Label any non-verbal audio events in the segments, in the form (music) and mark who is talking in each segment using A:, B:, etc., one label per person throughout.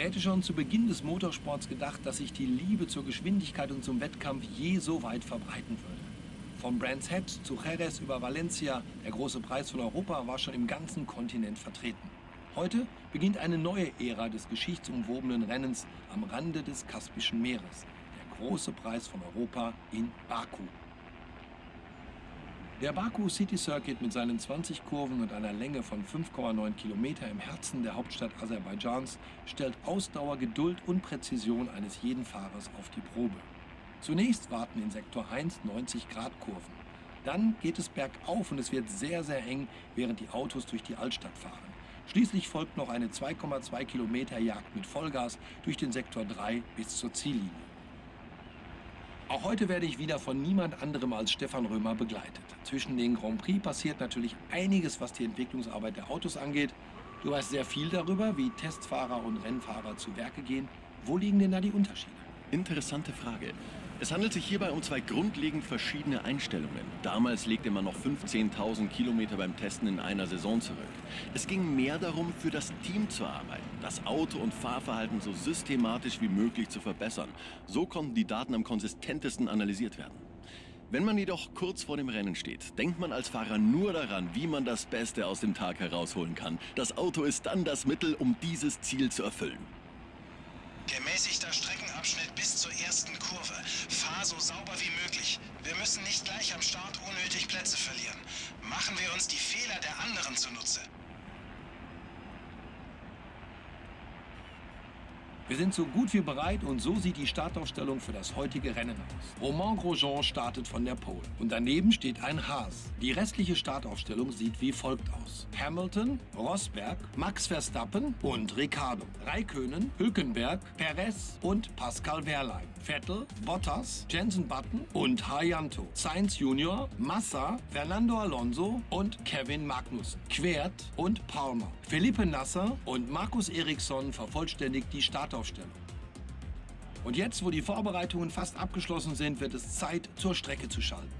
A: Wer hätte schon zu Beginn des Motorsports gedacht, dass sich die Liebe zur Geschwindigkeit und zum Wettkampf je so weit verbreiten würde? Von Brands Head zu Jerez über Valencia, der große Preis von Europa war schon im ganzen Kontinent vertreten. Heute beginnt eine neue Ära des geschichtsumwobenen Rennens am Rande des Kaspischen Meeres, der große Preis von Europa in Baku. Der Baku City Circuit mit seinen 20 Kurven und einer Länge von 5,9 Kilometer im Herzen der Hauptstadt Aserbaidschans stellt Ausdauer, Geduld und Präzision eines jeden Fahrers auf die Probe. Zunächst warten in Sektor 1 90 Grad Kurven. Dann geht es bergauf und es wird sehr, sehr eng, während die Autos durch die Altstadt fahren. Schließlich folgt noch eine 2,2 Kilometer Jagd mit Vollgas durch den Sektor 3 bis zur Ziellinie. Auch heute werde ich wieder von niemand anderem als Stefan Römer begleitet. Zwischen den Grand Prix passiert natürlich einiges, was die Entwicklungsarbeit der Autos angeht. Du weißt sehr viel darüber, wie Testfahrer und Rennfahrer zu Werke gehen. Wo liegen denn da die Unterschiede?
B: Interessante Frage. Es handelt sich hierbei um zwei grundlegend verschiedene Einstellungen. Damals legte man noch 15.000 Kilometer beim Testen in einer Saison zurück. Es ging mehr darum, für das Team zu arbeiten, das Auto- und Fahrverhalten so systematisch wie möglich zu verbessern. So konnten die Daten am konsistentesten analysiert werden. Wenn man jedoch kurz vor dem Rennen steht, denkt man als Fahrer nur daran, wie man das Beste aus dem Tag herausholen kann. Das Auto ist dann das Mittel, um dieses Ziel zu erfüllen.
C: Gemäßigter Streckenabschnitt bis zur ersten Kurve. Fahr so sauber wie möglich. Wir müssen nicht gleich am Start unnötig Plätze verlieren. Machen wir uns die Fehler der anderen zunutze.
A: Wir sind so gut wie bereit und so sieht die Startaufstellung für das heutige Rennen aus. Romain Grosjean startet von der Pole und daneben steht ein Haas. Die restliche Startaufstellung sieht wie folgt aus. Hamilton, Rosberg, Max Verstappen und Ricardo. Raikönen, Hülkenberg, Perez und Pascal Wehrlein. Vettel, Bottas, Jensen Button und Hayanto. Sainz Junior, Massa, Fernando Alonso und Kevin Magnussen. Quert und Palmer. Felipe Nasser und Markus Eriksson vervollständigt die Startaufstellung. Und jetzt, wo die Vorbereitungen fast abgeschlossen sind, wird es Zeit, zur Strecke zu schalten.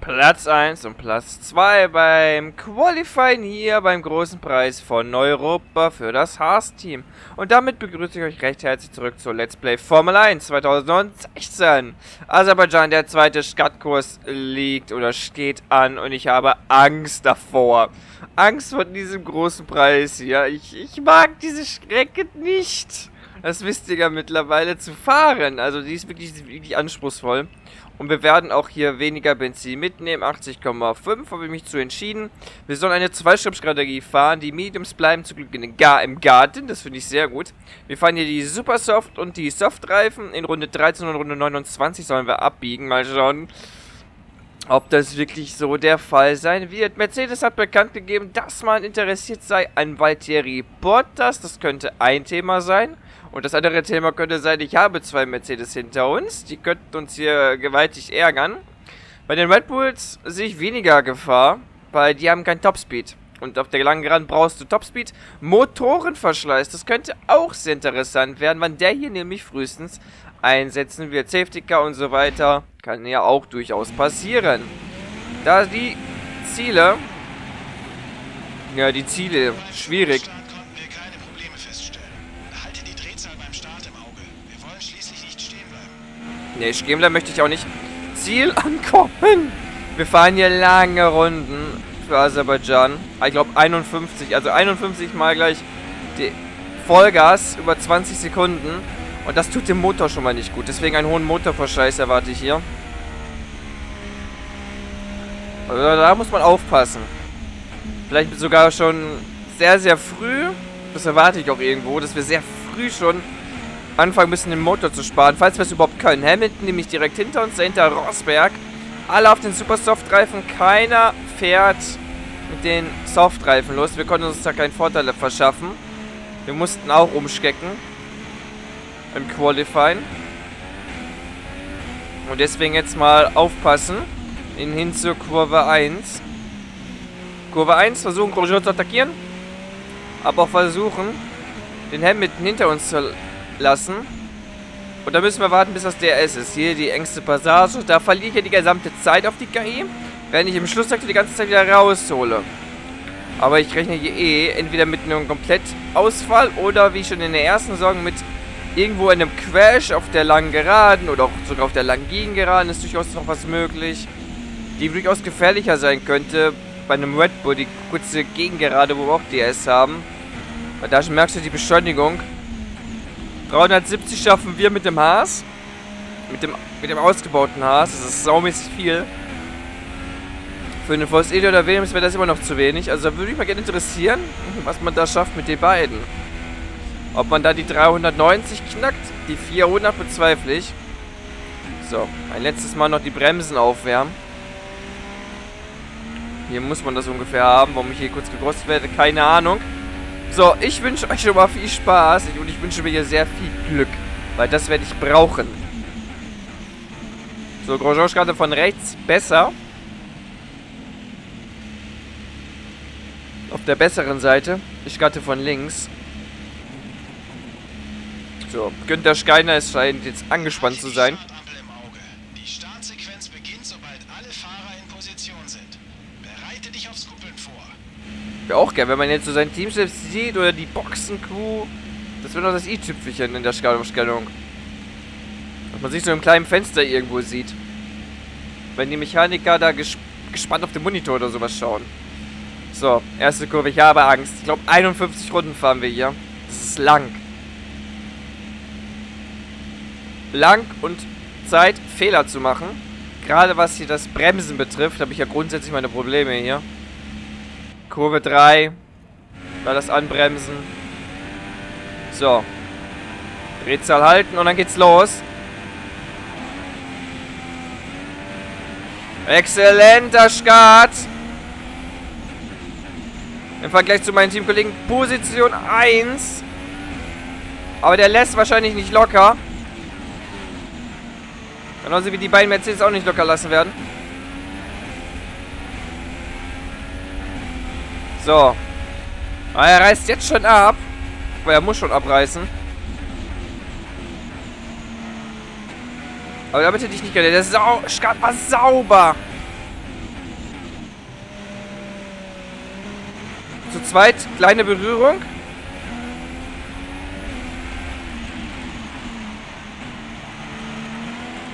D: Platz 1 und Platz 2 beim Qualifying hier beim großen Preis von Europa für das Haas-Team. Und damit begrüße ich euch recht herzlich zurück zur Let's Play Formel 1 2016. Aserbaidschan, der zweite Skattkurs liegt oder steht an und ich habe Angst davor. Angst vor diesem großen Preis hier. Ich, ich mag diese Strecke nicht. Das wisst ihr ja mittlerweile zu fahren. Also die ist wirklich, wirklich anspruchsvoll. Und wir werden auch hier weniger Benzin mitnehmen. 80,5 habe ich mich zu entschieden. Wir sollen eine Zweischrittstrategie fahren. Die Mediums bleiben zum Glück in Gar im Garten. Das finde ich sehr gut. Wir fahren hier die Super Soft und die Soft-Reifen. In Runde 13 und Runde 29 sollen wir abbiegen. Mal schauen, ob das wirklich so der Fall sein wird. Mercedes hat bekannt gegeben, dass man interessiert sei an Valtteri Bottas. Das könnte ein Thema sein. Und das andere Thema könnte sein, ich habe zwei Mercedes hinter uns. Die könnten uns hier gewaltig ärgern. Bei den Red Bulls sehe ich weniger Gefahr, weil die haben kein Topspeed. Und auf der langen Rand brauchst du Topspeed. Motorenverschleiß, das könnte auch sehr interessant werden, wann der hier nämlich frühestens einsetzen wird. Safety Car und so weiter kann ja auch durchaus passieren. Da die Ziele... Ja, die Ziele, schwierig.
C: Start konnten wir keine Probleme feststellen. Behalte die Drehzahl beim Start im Auge. Wir wollen schließlich nicht stehen
D: Ne, stehen bleiben möchte ich auch nicht. Ziel ankommen. Wir fahren hier lange Runden für Aserbaidschan. Ich glaube 51, also 51 mal gleich die Vollgas über 20 Sekunden. Und das tut dem Motor schon mal nicht gut. Deswegen einen hohen Motorverschleiß erwarte ich hier. Also da muss man aufpassen. Vielleicht sogar schon sehr, sehr früh. Das erwarte ich auch irgendwo, dass wir sehr früh schon anfangen müssen, den Motor zu sparen. Falls wir es überhaupt können. Hamilton nämlich direkt hinter uns, dahinter Rosberg. Alle auf den Super Soft-Reifen. Keiner fährt mit den Soft-Reifen los. Wir konnten uns da keinen Vorteil verschaffen. Wir mussten auch umstecken. Im Qualifying. Und deswegen jetzt mal aufpassen. In hin zur Kurve 1. Kurve 1, versuchen Grosjean zu attackieren. Aber auch versuchen, den Hamilton hinter uns zu lassen. Und da müssen wir warten, bis das DRS ist. Hier die engste Passage. Da verliere ich ja die gesamte Zeit auf die KI. Wenn ich im Schlusssektor die ganze Zeit wieder raushole. Aber ich rechne hier eh entweder mit einem Komplettausfall oder wie schon in der ersten Saison mit irgendwo einem Crash auf der langen Geraden oder auch sogar auf der langen Gegengeraden ist durchaus noch was möglich. Die durchaus gefährlicher sein könnte bei einem Red Bull, die kurze Gegengerade, wo wir auch DS haben. Weil da merkst du die Beschleunigung. 370 schaffen wir mit dem Haas. Mit dem, mit dem ausgebauten Haas. Das ist saumäßig viel. Für einen Force Ede oder Williams wäre das immer noch zu wenig. Also da würde ich mal gerne interessieren, was man da schafft mit den beiden. Ob man da die 390 knackt, die 400 bezweifle ich. So, ein letztes Mal noch die Bremsen aufwärmen. Hier muss man das ungefähr haben. Warum ich hier kurz gegrostet werde, keine Ahnung. So, ich wünsche euch schon mal viel Spaß und ich wünsche mir hier sehr viel Glück. Weil das werde ich brauchen. So, Grosjean gerade von rechts besser. Auf der besseren Seite. Ich gerade von links. So, Günther Steiner scheint jetzt angespannt zu sein.
C: Die Startsequenz beginnt, sobald alle Fahrer in Position sind. Bereite dich aufs Kuppeln vor.
D: Wäre auch geil, wenn man jetzt so sein Team selbst sieht oder die Boxencrew. Das wäre noch das i-Tüpfelchen in der Skalaumstellung. Dass man sich so im kleinen Fenster irgendwo sieht. Wenn die Mechaniker da ges gespannt auf den Monitor oder sowas schauen. So, erste Kurve. Ich habe Angst. Ich glaube, 51 Runden fahren wir hier. Das ist lang. Lang und Zeit, Fehler zu machen. Gerade was hier das Bremsen betrifft, habe ich ja grundsätzlich meine Probleme hier. Kurve 3. Da das Anbremsen. So. Drehzahl halten und dann geht's los. Exzellenter Start. Im Vergleich zu meinen Teamkollegen Position 1. Aber der lässt wahrscheinlich nicht locker. Genauso wie die beiden Mercedes auch nicht locker lassen werden. So. Ah, er reißt jetzt schon ab. Aber er muss schon abreißen. Aber damit hätte ich nicht gedacht. Der Sau Skat war sauber. Zu zweit, kleine Berührung.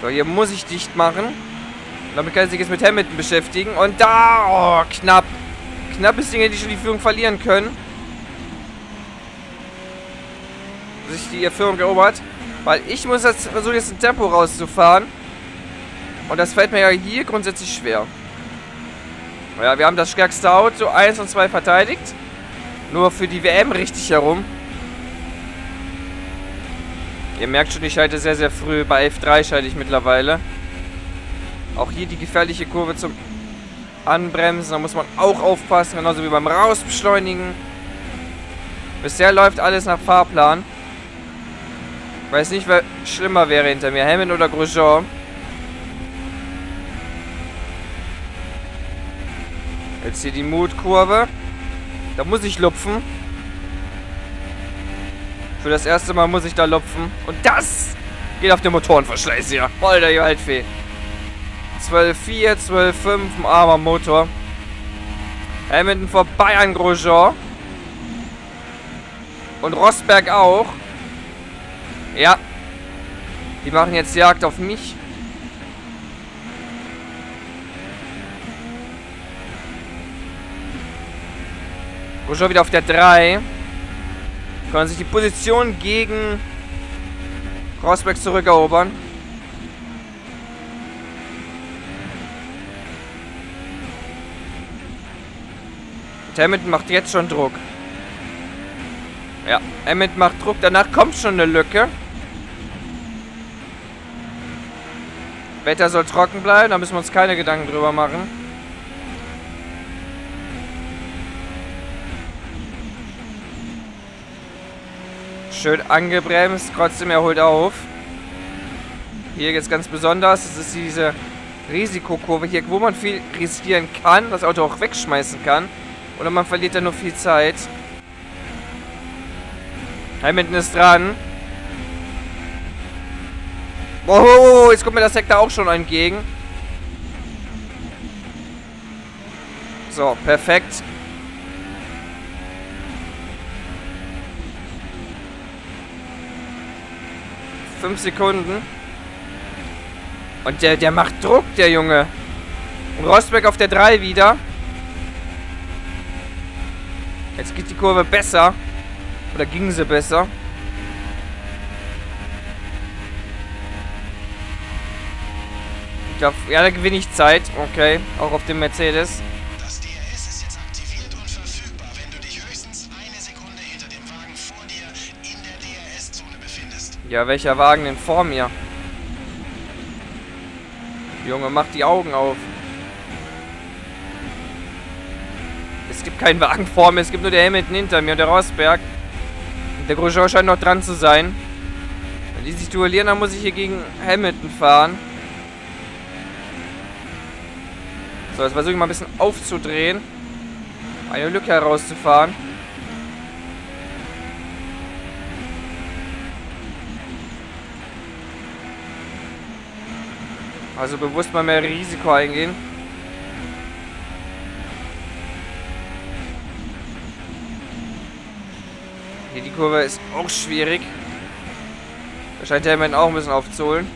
D: So, hier muss ich dicht machen. Damit kann er sich jetzt mit Hamilton beschäftigen. Und da, oh, knapp. Knappes Ding hätte ich schon die Führung verlieren können. Sich die Führung erobert. Weil ich muss jetzt versuchen, jetzt ein Tempo rauszufahren. Und das fällt mir ja hier grundsätzlich schwer. Ja, wir haben das stärkste Auto 1 und 2 verteidigt. Nur für die WM richtig herum. Ihr merkt schon, ich schalte sehr, sehr früh. Bei F3 schalte ich mittlerweile. Auch hier die gefährliche Kurve zum Anbremsen. Da muss man auch aufpassen. Genauso wie beim Rausbeschleunigen. Bisher läuft alles nach Fahrplan. Weiß nicht, wer schlimmer wäre hinter mir. Hamilton oder Grosjean. Jetzt hier die Mutkurve. Da muss ich lupfen. Für das erste Mal muss ich da lupfen. Und das geht auf den Motorenverschleiß hier. Voll der Waldfee. 12,4, 12,5, ein armer Motor. Hamilton vorbei an Grosjean. Und Rosberg auch. Ja. Die machen jetzt Jagd auf mich. Grosjean wieder auf der 3. Können sich die Position gegen Rosberg zurückerobern. Hamilton macht jetzt schon Druck. Ja, Hamilton macht Druck. Danach kommt schon eine Lücke. Wetter soll trocken bleiben. Da müssen wir uns keine Gedanken drüber machen. Schön angebremst. Trotzdem er holt auf. Hier jetzt ganz besonders. Das ist diese Risikokurve hier, wo man viel riskieren kann. Das Auto auch wegschmeißen kann. Oder man verliert da nur viel Zeit. Hamilton ist dran. Oh, oh, oh, oh, jetzt kommt mir das Heck auch schon entgegen. So, perfekt. Fünf Sekunden. Und der, der macht Druck, der Junge. Und Rostberg auf der 3 wieder. Jetzt geht die Kurve besser. Oder ging sie besser? Ich glaube, ja, da gewinne ich Zeit. Okay, auch auf dem Mercedes.
C: Das DRS ist jetzt aktiviert und verfügbar, wenn du dich höchstens eine Sekunde hinter dem Wagen vor dir in der DRS-Zone befindest.
D: Ja, welcher Wagen denn vor mir? Junge, mach die Augen auf. Es gibt keinen Wagen vor mir, es gibt nur der Hamilton hinter mir und der Rosberg. Der Grosjean scheint noch dran zu sein. Wenn die sich duellieren, dann muss ich hier gegen Hamilton fahren. So, jetzt versuche ich mal ein bisschen aufzudrehen. Eine Lücke herauszufahren. Also bewusst mal mehr Risiko eingehen. Kurve ist auch schwierig. Da scheint der Mann auch ein bisschen aufzuholen.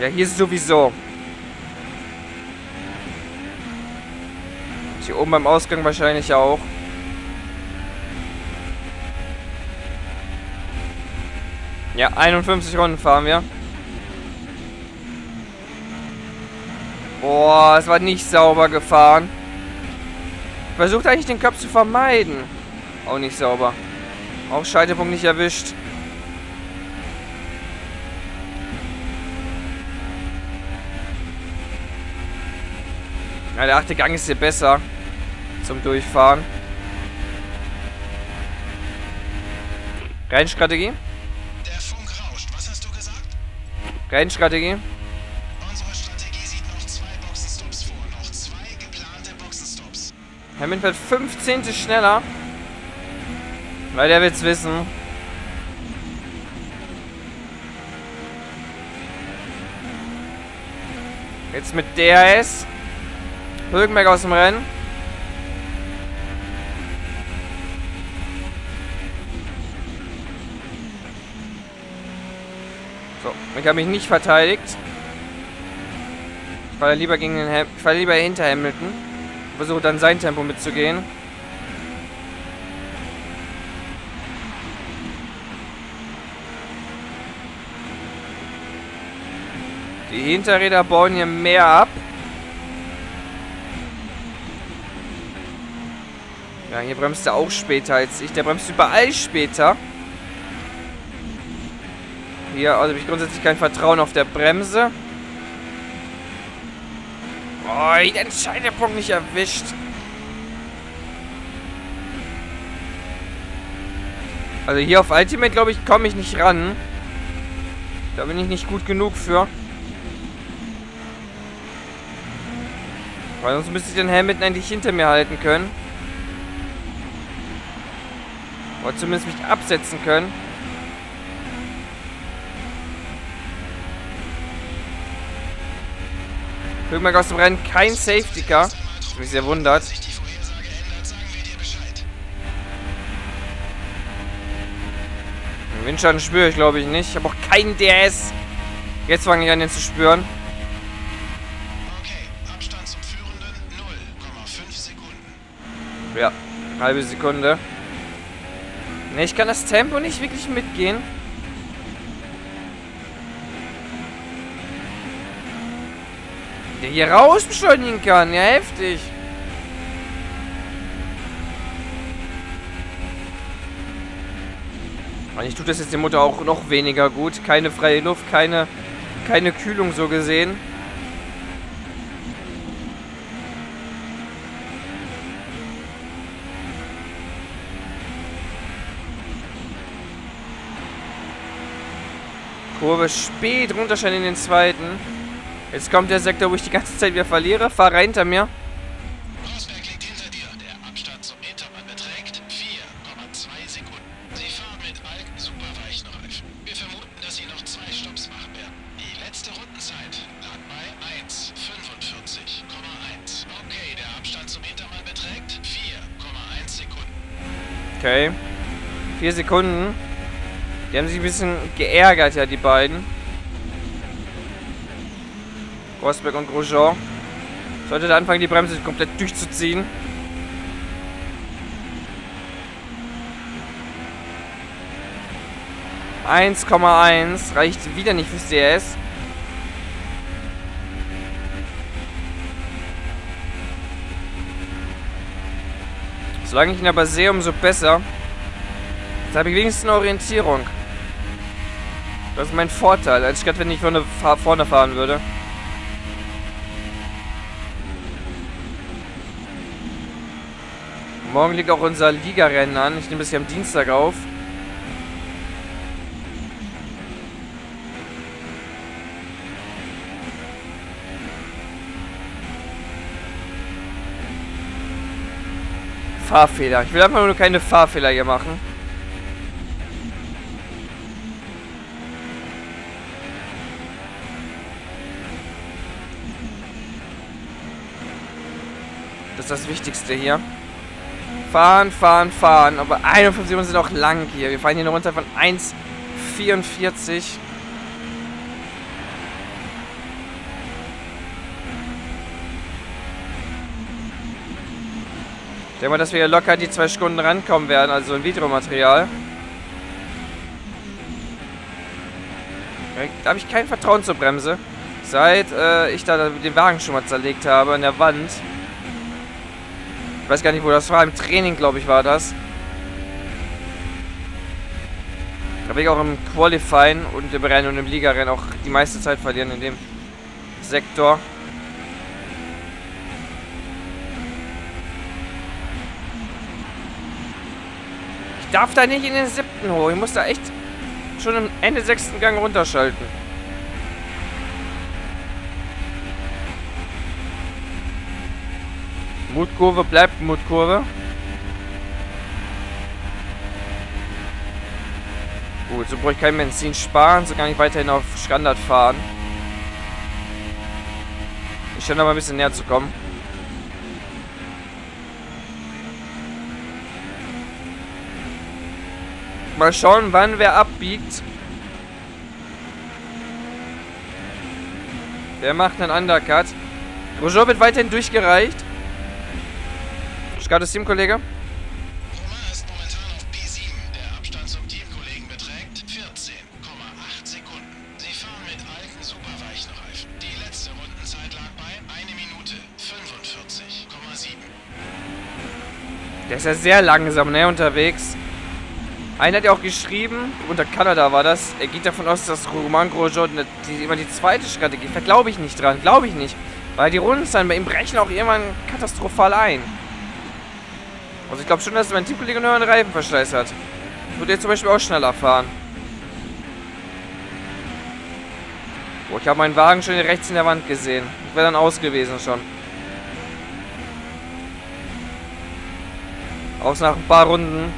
D: Ja, hier ist sowieso. Hier oben beim Ausgang wahrscheinlich auch. Ja, 51 Runden fahren wir. Boah, es war nicht sauber gefahren. Versucht eigentlich den Cup zu vermeiden. Auch nicht sauber. Auch Scheitelpunkt nicht erwischt. Ja, der achte Gang ist hier besser zum Durchfahren. Rennstrategie.
C: Der Funk rauscht. Was hast du gesagt?
D: Rennstrategie. Hamilton wird 15. schneller. Weil der wird's wissen. Jetzt mit DRS. Hülkenberg aus dem Rennen. So, ich habe mich nicht verteidigt. Ich fahre lieber gegen den Ham ich fahre lieber hinter Hamilton. Versuche dann sein Tempo mitzugehen. Die Hinterräder bauen hier mehr ab. Ja, hier bremst er auch später als ich. Der bremst überall später. Hier, also habe ich grundsätzlich kein Vertrauen auf der Bremse. Oh, den Scheidepunkt nicht erwischt. Also hier auf Ultimate, glaube ich, komme ich nicht ran. Da bin ich nicht gut genug für. Weil sonst müsste ich den Hamilton eigentlich hinter mir halten können. Oder zumindest mich absetzen können. Hülkenberg aus dem Rennen, kein Safety Car. Was mich sehr wundert. Den Windschatten spüre ich, glaube ich, nicht. Ich habe auch keinen DS. Jetzt fange ich an, den zu spüren.
C: Okay, Abstand zum Führenden 0,5 Sekunden.
D: Ja, halbe Sekunde. Ne, ich kann das Tempo nicht wirklich mitgehen. Der hier raus beschleunigen kann. Ja, heftig. Eigentlich tut das jetzt dem Motor auch noch weniger gut. Keine freie Luft, keine, keine Kühlung so gesehen. Kurve spät runterscheinen in den zweiten. Jetzt kommt der Sektor, wo ich die ganze Zeit wieder verliere. Fahrer hinter mir.
C: Rosberg liegt hinter dir. Der Abstand zum Hintermann beträgt 4,2 Sekunden. Sie fahren mit Alk superweichen Reifen. Wir vermuten, dass sie noch zwei Stopps machen werden. Die letzte Rundenzeit lag bei 1,45,1. Okay, der Abstand zum Hintermann beträgt 4,1 Sekunden.
D: Okay. Vier Sekunden. Die haben sich ein bisschen geärgert, ja, die beiden. Rosberg und Grosjean. Sollte da anfangen, die Bremse komplett durchzuziehen. Eins reicht wieder nicht fürs DS. Solange ich ihn aber sehe, umso besser. Jetzt habe ich wenigstens eine Orientierung. Das ist mein Vorteil, als statt wenn ich vorne fahren würde. Morgen liegt auch unser Ligarennen an. Ich nehme das hier am Dienstag auf. Fahrfehler. Ich will einfach nur keine Fahrfehler hier machen. Das ist das Wichtigste hier. Fahren, fahren, fahren. Aber 51 Sekunden sind auch lang hier. Wir fahren hier eine runter von 1,44. Ich denke mal, dass wir hier locker die zwei Stunden rankommen werden, also ein Videomaterial. Da habe ich kein Vertrauen zur Bremse. Seit äh, ich da den Wagen schon mal zerlegt habe an der Wand. Ich weiß gar nicht, wo das war. Im Training, glaube ich, war das. Da will ich auch im Qualifying und im Rennen und im Ligarennen auch die meiste Zeit verlieren in dem Sektor. darf da nicht in den siebten hoch. Ich muss da echt schon im Ende sechsten Gang runterschalten. Mutkurve bleibt Mutkurve. Gut, so brauche ich kein Benzin sparen, so kann ich weiterhin auf Standard fahren. Ich scheine aber ein bisschen näher zu kommen. Mal schauen, wann wer abbiegt. Der macht einen Undercut. Roger wird weiterhin durchgereicht. Skat ist Teamkollege.
C: Romain ist momentan auf P7. Der Abstand zum Teamkollegen beträgt 14,8 Sekunden. Sie fahren mit alten superweichen Reifen. Die letzte Rundenzeit lag bei 1 Minute 45,7.
D: Der ist ja sehr langsam, ne, unterwegs. Einer hat ja auch geschrieben, unter Kanada war das, er geht davon aus, dass Roman Grosjean die, immer die zweite Strategie Da glaube ich nicht dran, glaube ich nicht. Weil die Rundenzahlen bei ihm brechen auch irgendwann katastrophal ein. Also ich glaube schon, dass mein Teamkollege nur einen Reifenverschleiß hat. Würde jetzt zum Beispiel auch schneller fahren. Oh, ich habe meinen Wagen schon rechts in der Wand gesehen. Ich wäre dann aus gewesen schon. Aus nach ein paar Runden.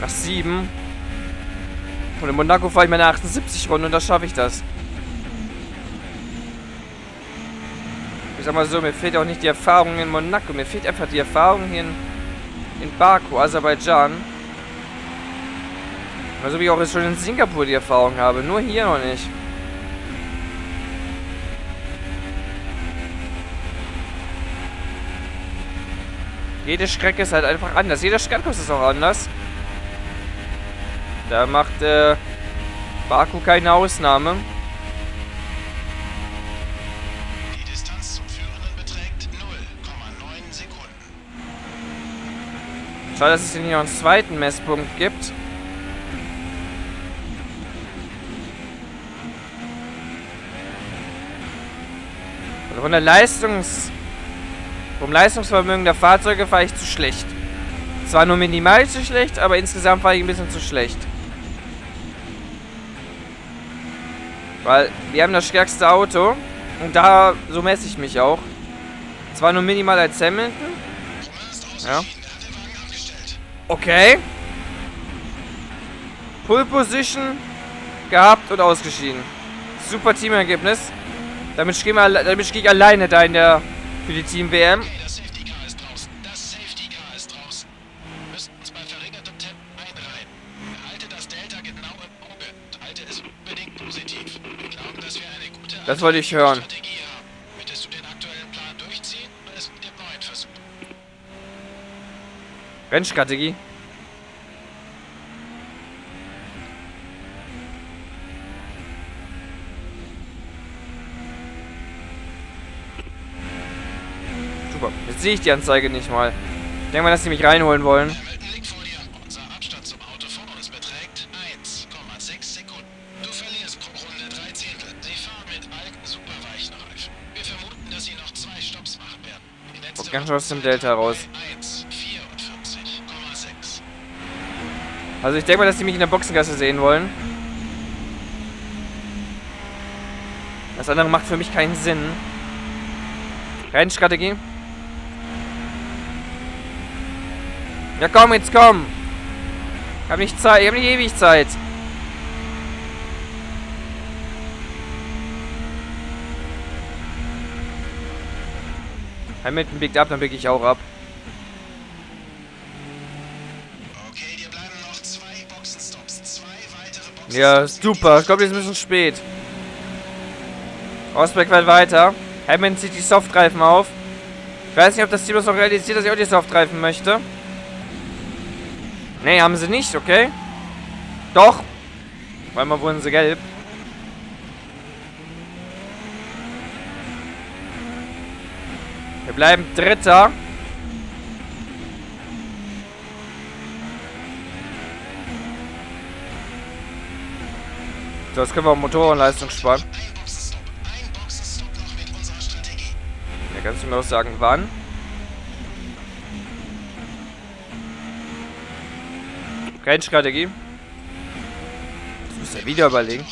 D: Nach 7. Und in Monaco fahre ich meine 78 Runden und da schaffe ich das. Ich sag mal so, mir fehlt auch nicht die Erfahrung in Monaco. Mir fehlt einfach die Erfahrung hier in, in Baku, Aserbaidschan. Also wie ich auch schon in Singapur die Erfahrung habe. Nur hier noch nicht. Jede Strecke ist halt einfach anders. Jeder Streckkurs ist auch anders. Da macht äh, Baku keine Ausnahme. Schade, dass es hier noch einen zweiten Messpunkt gibt. Also von der Leistungs... Vom Leistungsvermögen der Fahrzeuge fahre ich zu schlecht. Zwar nur minimal zu schlecht, aber insgesamt fahre ich ein bisschen zu schlecht. Weil wir haben das stärkste Auto. Und da, so messe ich mich auch. Zwar nur minimal als Hamilton. Ja. Okay. Pull Position gehabt und ausgeschieden. Super Teamergebnis. Damit stehe ich, ich alleine da in der für die Team WM.
C: Das Safety Car ist. Das
D: Das wollte ich hören.
C: Strategie
D: Rennstrategie. Super. Jetzt sehe ich die Anzeige nicht mal. Ich denke mal, dass sie mich reinholen wollen.
C: Hamilton liegt vor dir. Unser Abstand zum Auto vor uns beträgt 1,6 Sekunden. Du verlierst pro Runde drei Zehntel. Sie fahren mit alten, superweichen Reifen. Wir vermuten, dass sie noch zwei Stopps machen werden. Die letzte
D: Guck ganz aus dem Delta raus.
C: 1, 54,6.
D: Also ich denke mal, dass die mich in der Boxengasse sehen wollen. Das andere macht für mich keinen Sinn. Rennstrategie. Ja komm, jetzt komm. Ich hab nicht Zeit, ich hab nicht ewig Zeit. Hamilton biegt ab, dann bieg ich auch ab. Ja, super. Ich glaube, die ist ein bisschen spät. Rosberg fährt weiter. Hamilton zieht die Softreifen auf. Ich weiß nicht, ob das Team das noch realisiert, dass ich auch die Softreifen möchte. Nee, haben sie nicht, okay? Doch. Weil mal wurden sie gelb. Wir bleiben Dritter. So, jetzt können wir auch Motorenleistung sparen. Ja, kannst du mir auch sagen, wann? Rennstrategie. Das müsst ihr wieder überlegen.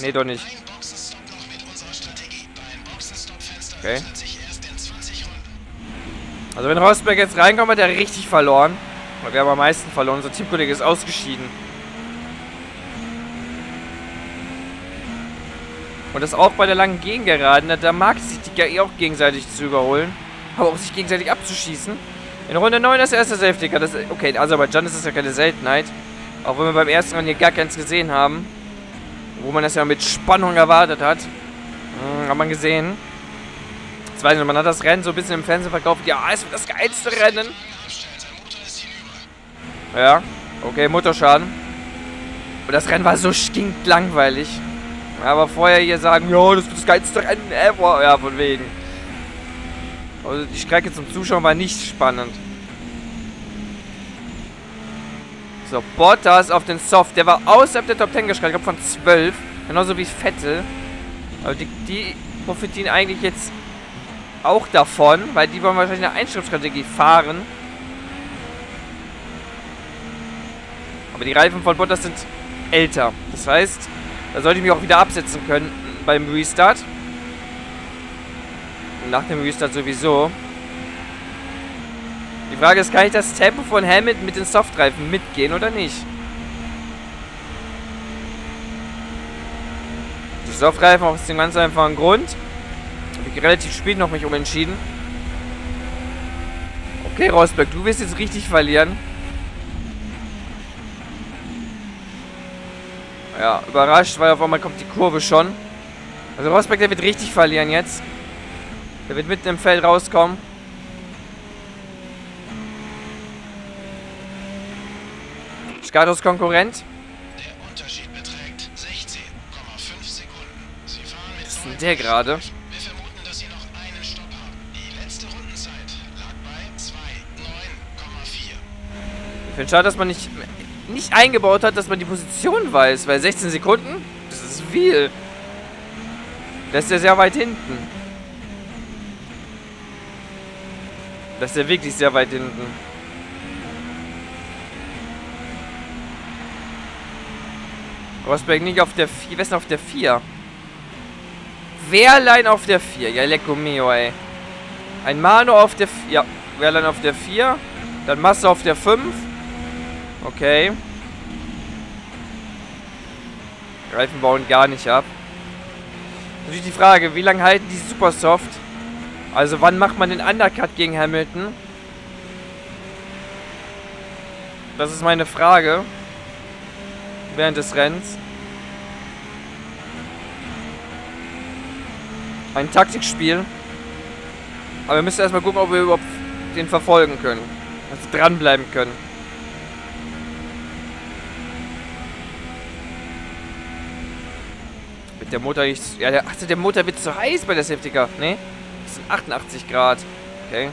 D: Nee, doch nicht. Okay.
C: öffnet sich erst in 20 Runden.
D: Also wenn Rosberg jetzt reinkommt, hat er richtig verloren. Weil wir haben am meisten verloren. Unser Teamkollege ist ausgeschieden. Und das auch bei der langen Gegengeraden. Da- mag es sich die ja eh auch gegenseitig zu überholen. Aber auch sich gegenseitig abzuschießen. In Runde 9 das erste Safety Car. Das, okay, in Aserbaidschan ist das ja keine Seltenheit. Auch wenn wir beim ersten Rennen hier gar keins gesehen haben. Wo man das ja mit Spannung erwartet hat. Hm, hat man gesehen. Jetzt weiß ich nicht, man hat das Rennen so ein bisschen im Fernsehen verkauft. Ja, es wird das geilste Rennen. Ja, okay, Motorschaden. Und das Rennen war so stinkt langweilig. Aber vorher hier sagen, ja, das wird das geilste Rennen ever. Ja, von wegen. Also die Strecke zum Zuschauen war nicht spannend. So, Bottas auf den Soft. Der war außerhalb der Top 10 gestartet. Ich glaube von 12. Genauso wie Vettel. Aber die, die profitieren eigentlich jetzt auch davon, weil die wollen wahrscheinlich eine Einstellungsstrategie fahren. Aber die Reifen von Bottas sind älter. Das heißt, da sollte ich mich auch wieder absetzen können beim Restart. Nach dem Restart sowieso. Die Frage ist, kann ich das Tempo von Hamilton mit den Softreifen mitgehen oder nicht? Die Softreifen aus dem ganz einfachen Grund. Habe ich relativ spät noch mich umentschieden. Okay, Rosberg, du wirst jetzt richtig verlieren. Ja, überrascht, weil auf einmal kommt die Kurve schon. Also Rosberg, der wird richtig verlieren jetzt. Der wird mitten im Feld rauskommen. Skatos Konkurrent.
C: Der Unterschied beträgt 16,5 Sekunden. Sie fahren mit
D: Was ist denn der gerade?
C: Wir vermuten, dass sie noch einen Stopp haben. Die letzte Rundenzeit lag bei 2,9,4.
D: Ich finde schade, dass man nicht, nicht eingebaut hat, dass man die Position weiß. Weil 16 Sekunden, das ist viel. Das ist ja sehr weit hinten. Das ist ja wirklich sehr weit hinten. Rosberg nicht auf der 4. Wer ist auf der 4? Wehrlein auf der 4. Ja, lecco mio, ey. Ein Mano auf der 4. Ja, Wehrlein auf der 4. Dann Massa auf der 5. Okay. Reifen bauen gar nicht ab. Natürlich die Frage, wie lange halten die Supersoft? Also wann macht man den Undercut gegen Hamilton? Das ist meine Frage. Während des Rennens. Ein Taktikspiel. Aber wir müssen erstmal gucken, ob wir überhaupt den verfolgen können. Also dranbleiben können. Wird der Motor nicht... Ja, der, ach, der Motor wird zu heiß bei der Safety Car. Ne? Das sind 88 Grad. Okay.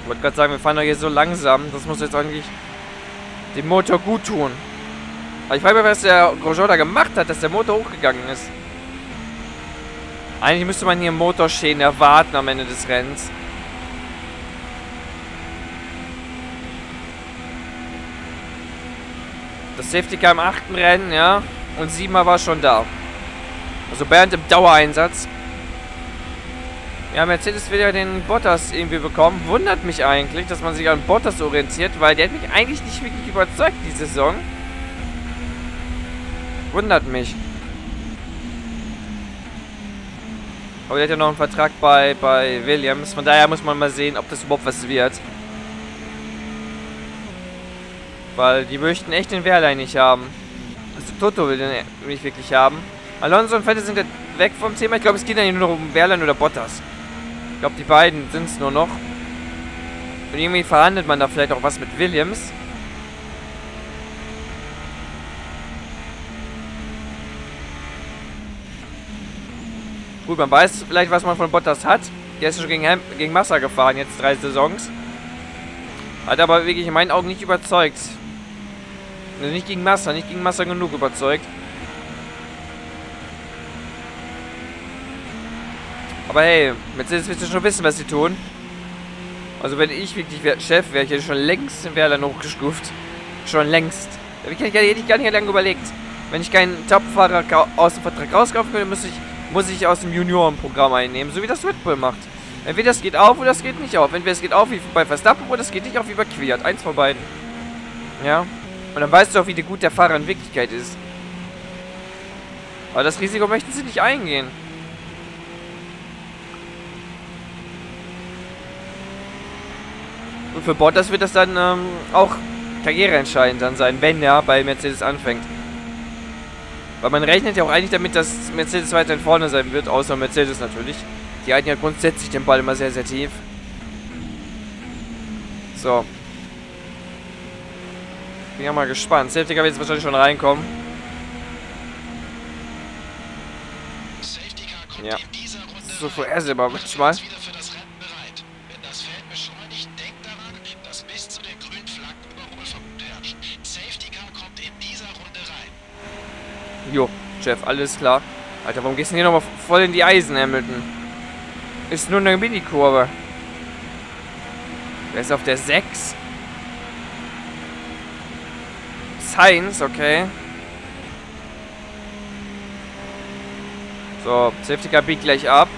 D: Ich wollte gerade sagen, wir fahren doch hier so langsam. Das muss jetzt eigentlich dem Motor gut tun. Aber ich frage mich, was der Grosjean da gemacht hat, dass der Motor hochgegangen ist. Eigentlich müsste man hier Motorschäden erwarten am Ende des Rennens. Das Safety Car im achten Rennen, ja. Und siebenmal war schon da. Also Bernd im Dauereinsatz. Ja, Mercedes will ja den Bottas irgendwie bekommen. Wundert mich eigentlich, dass man sich an Bottas orientiert, weil der hat mich eigentlich nicht wirklich überzeugt, die Saison. Wundert mich. Aber der hat ja noch einen Vertrag bei, bei Williams. Von daher muss man mal sehen, ob das überhaupt was wird. Weil die möchten echt den Wehrlein nicht haben. Also Toto will den nicht wirklich haben. Alonso und Vettel sind weg vom Thema. Ich glaube, es geht dann nur noch um Wehrlein oder Bottas. Ich glaube, die beiden sind es nur noch. Und irgendwie verhandelt man da vielleicht auch was mit Williams. Gut, man weiß vielleicht, was man von Bottas hat. Der ist schon gegen, Ham gegen Massa gefahren, jetzt drei Saisons. Hat aber wirklich in meinen Augen nicht überzeugt. Nicht gegen Massa, nicht gegen Massa genug überzeugt. Aber hey, Mercedes willst du schon wissen, was sie tun. Also wenn ich wirklich Chef wäre, ich hätte schon längst den Wehrlein hochgestuft. Schon längst. Da hätte ich gar nicht lange überlegt. Wenn ich keinen Top-Fahrer aus dem Vertrag rauskaufen könnte, muss ich muss ich aus dem Juniorenprogramm einnehmen, so wie das Red Bull macht. Entweder das geht auf oder das geht nicht auf. Entweder es geht auf wie bei Verstappen oder es geht nicht auf wie bei Quiert. Eins von beiden. Ja. Und dann weißt du auch, wie gut der Fahrer in Wirklichkeit ist. Aber das Risiko möchten sie nicht eingehen. Und für Bottas wird das dann ähm, auch karriereentscheidend dann sein, wenn er bei Mercedes anfängt. Weil man rechnet ja auch eigentlich damit, dass Mercedes weiterhin vorne sein wird, außer Mercedes natürlich. Die halten ja grundsätzlich den Ball immer sehr, sehr tief. So. Bin ja mal gespannt. Safety Car wird jetzt wahrscheinlich schon reinkommen. Ja. So vorhersehbar manchmal. Jo, Jeff, alles klar. Alter, warum gehst du denn hier nochmal voll in die Eisen, Hamilton? Ist nur eine Mini-Kurve. Wer ist auf der 6? Science, okay. So, Safety Car biegt gleich ab.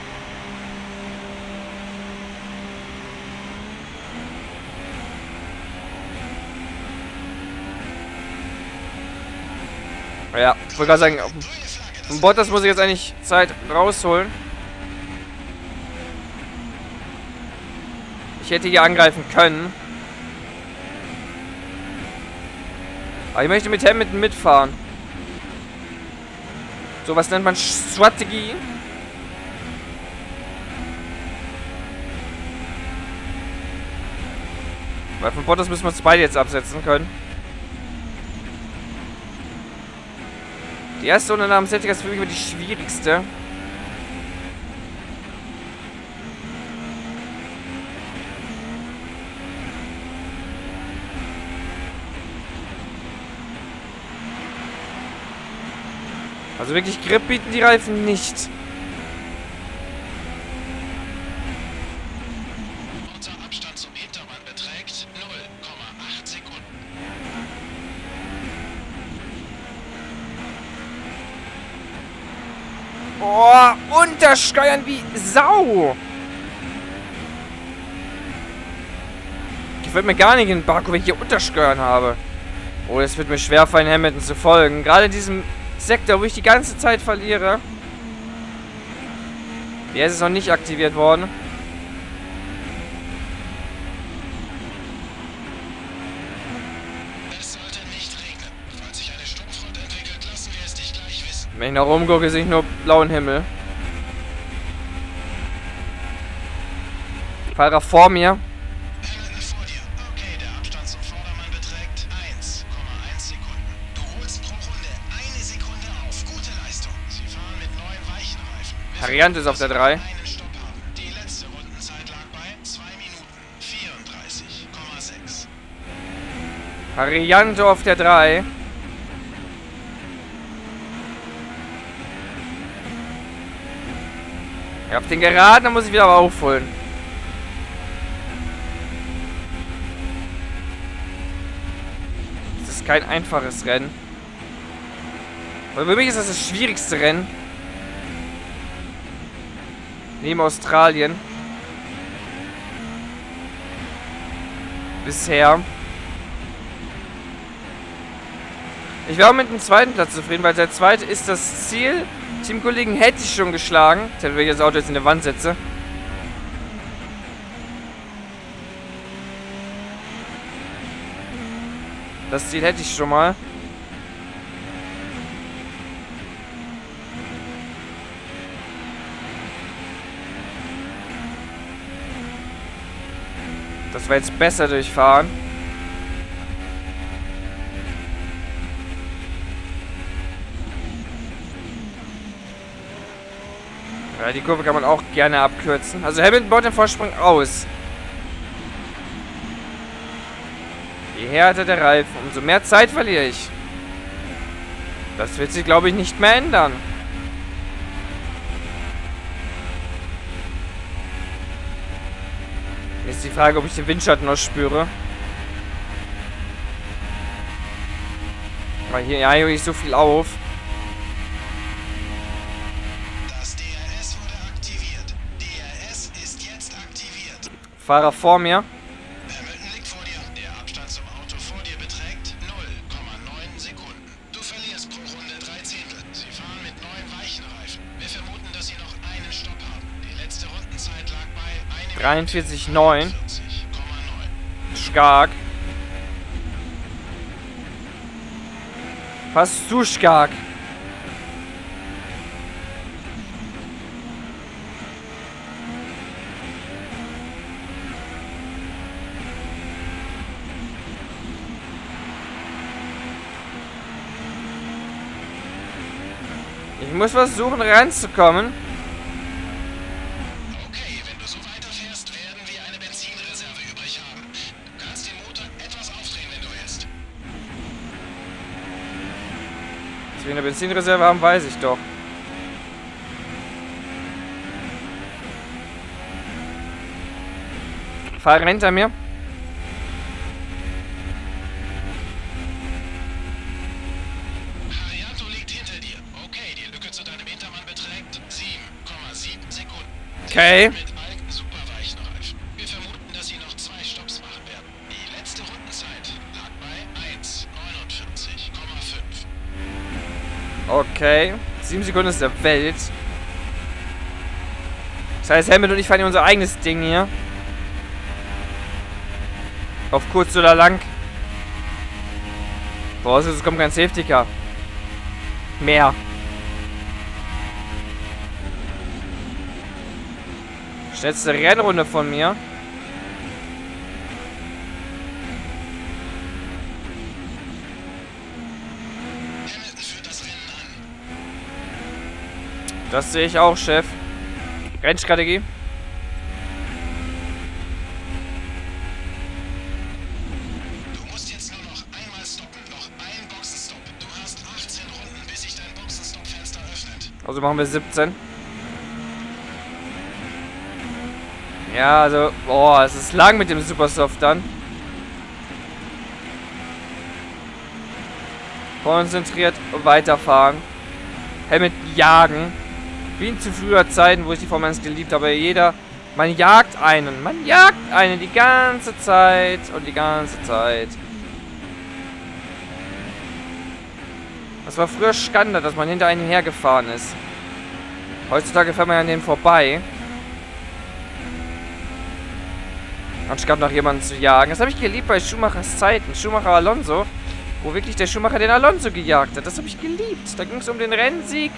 D: Ja, ich wollte gerade sagen, ein Bottas muss ich jetzt eigentlich Zeit rausholen. Ich hätte hier angreifen können. Aber ich möchte mit Hamilton mitfahren. So, was nennt man Strategie? Weil von Bottas müssen wir uns beide jetzt absetzen können. Die erste Runde nach dem Celtic ist für mich immer die schwierigste. Also wirklich Grip bieten die Reifen nicht. Boah, untersteuern wie Sau. Gefällt mir gar nicht in Baku, wenn ich hier untersteuern habe. Oh, es wird mir schwer fallen, Hamilton zu folgen. Gerade in diesem Sektor, wo ich die ganze Zeit verliere. Der ist es noch nicht aktiviert worden. Wenn ich nach oben gucke, sehe ich nur blauen Himmel. Fahrer vor mir. Variante ist auf der 3.
C: einen Stopp haben. Die letzte Rundenzeit lag bei 2 Minuten 34,6.
D: Variante auf der 3. Ja, auf den Geraden, da muss ich wieder aufholen. Das ist kein einfaches Rennen. Aber für mich ist das das schwierigste Rennen. Neben Australien. Bisher. Ich wäre auch mit dem zweiten Platz zufrieden, weil der zweite ist das Ziel. Teamkollegen hätte ich schon geschlagen. Wenn ich das Auto jetzt in die Wand setze. Das Ziel hätte ich schon mal. Das war jetzt besser durchfahren. Ja, die Kurve kann man auch gerne abkürzen. Also Hamilton baut den Vorsprung aus. Je härter der Reifen, umso mehr Zeit verliere ich. Das wird sich, glaube ich, nicht mehr ändern. Jetzt die Frage, ob ich den Windschatten noch spüre. Weil hier ja hier ich so viel auf.
C: Das DRS wurde aktiviert. DRS ist jetzt aktiviert.
D: Fahrer vor mir. 43,9.
C: 40,9.
D: Stark. Fast zu stark. Ich muss versuchen reinzukommen.
C: Benzinreserve haben,
D: weiß ich doch. Fahrer hinter mir.
C: Okay,
D: Okay. Sieben Sekunden ist der Welt. Das heißt, Hamilton und ich fahren hier unser eigenes Ding hier. Auf kurz oder lang. Vorausgesetzt, es kommt kein Safety Car. Mehr. Schnellste Rennrunde von mir.
C: Hamilton führt das Rennen an.
D: Das sehe ich auch, Chef. Rennstrategie.
C: Du musst jetzt nur noch einmal stoppen. Noch ein Boxenstopp. Du hast 18 Runden, bis sich dein Boxenstopp-Fenster öffnet.
D: Also machen wir 17. Ja, also, boah, es ist lang mit dem Supersoft dann. Konzentriert weiterfahren. Hamilton jagen. Wie in zu früher Zeiten, wo ich die Formel 1 geliebt habe. Jeder, man jagt einen. Man jagt einen die ganze Zeit und die ganze Zeit. Das war früher Standard, dass man hinter einem hergefahren ist. Heutzutage fährt man ja an denen vorbei. Anstatt nach jemanden zu jagen. Das habe ich geliebt bei Schumachers Zeiten. Schumacher Alonso. wo wirklich der Schumacher den Alonso gejagt hat. Das habe ich geliebt. Da ging es um den Rennsieg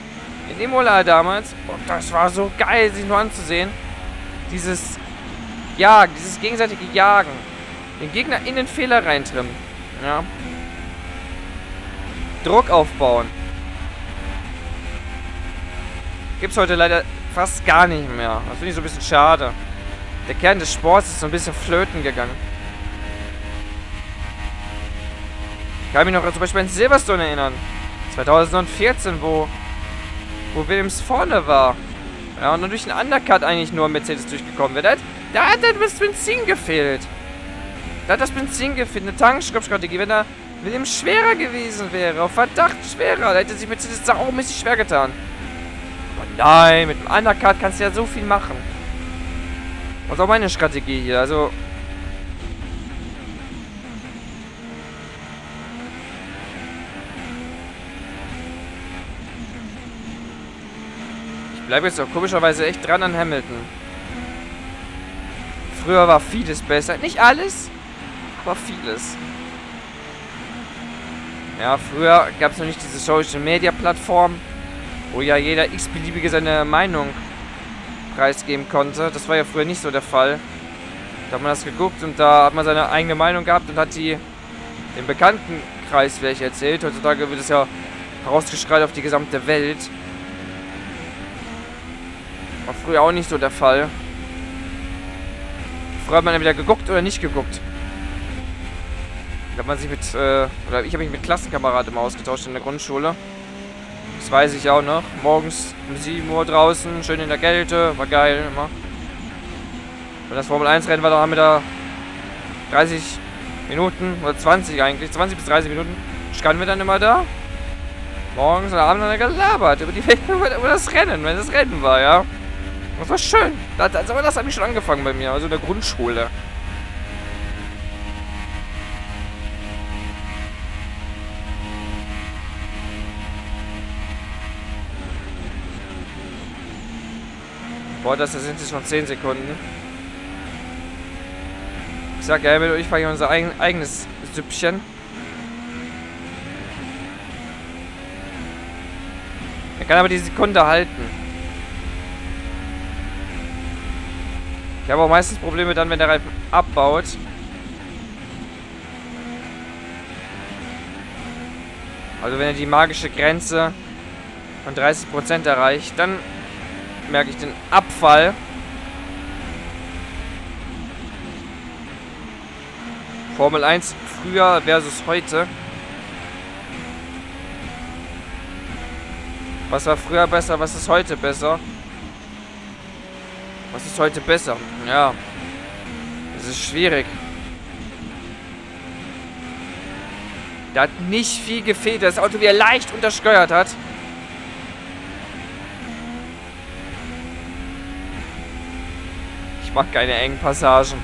D: in Imola damals. Und das war so geil, sich nur anzusehen. Dieses Jagen, dieses gegenseitige Jagen. Den Gegner in den Fehler reintrimmen. Ja. Druck aufbauen. Gibt es heute leider fast gar nicht mehr. Das finde ich so ein bisschen schade. Der Kern des Sports ist so ein bisschen flöten gegangen. Ich kann mich noch zum Beispiel an Silverstone erinnern. 2014, wo, wo Williams vorne war. Ja, und dann durch einen Undercut eigentlich nur Mercedes durchgekommen wird. Da hat, da hat das Benzin gefehlt. Da hat das Benzin gefehlt. Eine Tankstoppstrategie. Wenn da Williams schwerer gewesen wäre, auf Verdacht schwerer, da hätte sich Mercedes saumäßig schwer getan. Aber nein, mit dem Undercut kannst du ja so viel machen. Und auch meine Strategie hier. Also, bleibe jetzt auch komischerweise echt dran an Hamilton. Früher war vieles besser. Nicht alles, aber vieles. Ja, früher gab es noch nicht diese Social Media Plattform, wo ja jeder x-beliebige seine Meinung preisgeben konnte. Das war ja früher nicht so der Fall. Da hat man das geguckt und da hat man seine eigene Meinung gehabt und hat die im Bekanntenkreis vielleicht erzählt. Heutzutage wird es ja herausgestrahlt auf die gesamte Welt. War früher auch nicht so der Fall. Früher hat man entweder geguckt oder nicht geguckt. Da hat man sich mit, äh, oder ich habe mich mit Klassenkameraden immer ausgetauscht in der Grundschule. Das weiß ich auch noch. Morgens um 7 Uhr draußen, schön in der Kälte, war geil immer. Und das Formel 1 Rennen war, da haben wir da 30 Minuten, oder 20 eigentlich, 20 bis 30 Minuten, standen wir dann immer da. Morgens und abends dann gelabert über, die, (laughs) über das Rennen, wenn das Rennen war, ja. Das war schön. Das, das, aber das hat mich schon angefangen bei mir, also in der Grundschule. Boah, das sind jetzt schon 10 Sekunden. Ich sag ja, ich fahre hier unser eigen, eigenes Süppchen. Er kann aber die Sekunde halten. Ich habe auch meistens Probleme dann, wenn der Reifen abbaut. Also wenn er die magische Grenze von 30% erreicht, dann merke ich den Abfall. Formel 1 früher versus heute. Was war früher besser, was ist heute besser? Was ist heute besser? Ja. Es ist schwierig. Da hat nicht viel gefehlt, das Auto wieder leicht untersteuert hat. Ich mag keine engen Passagen.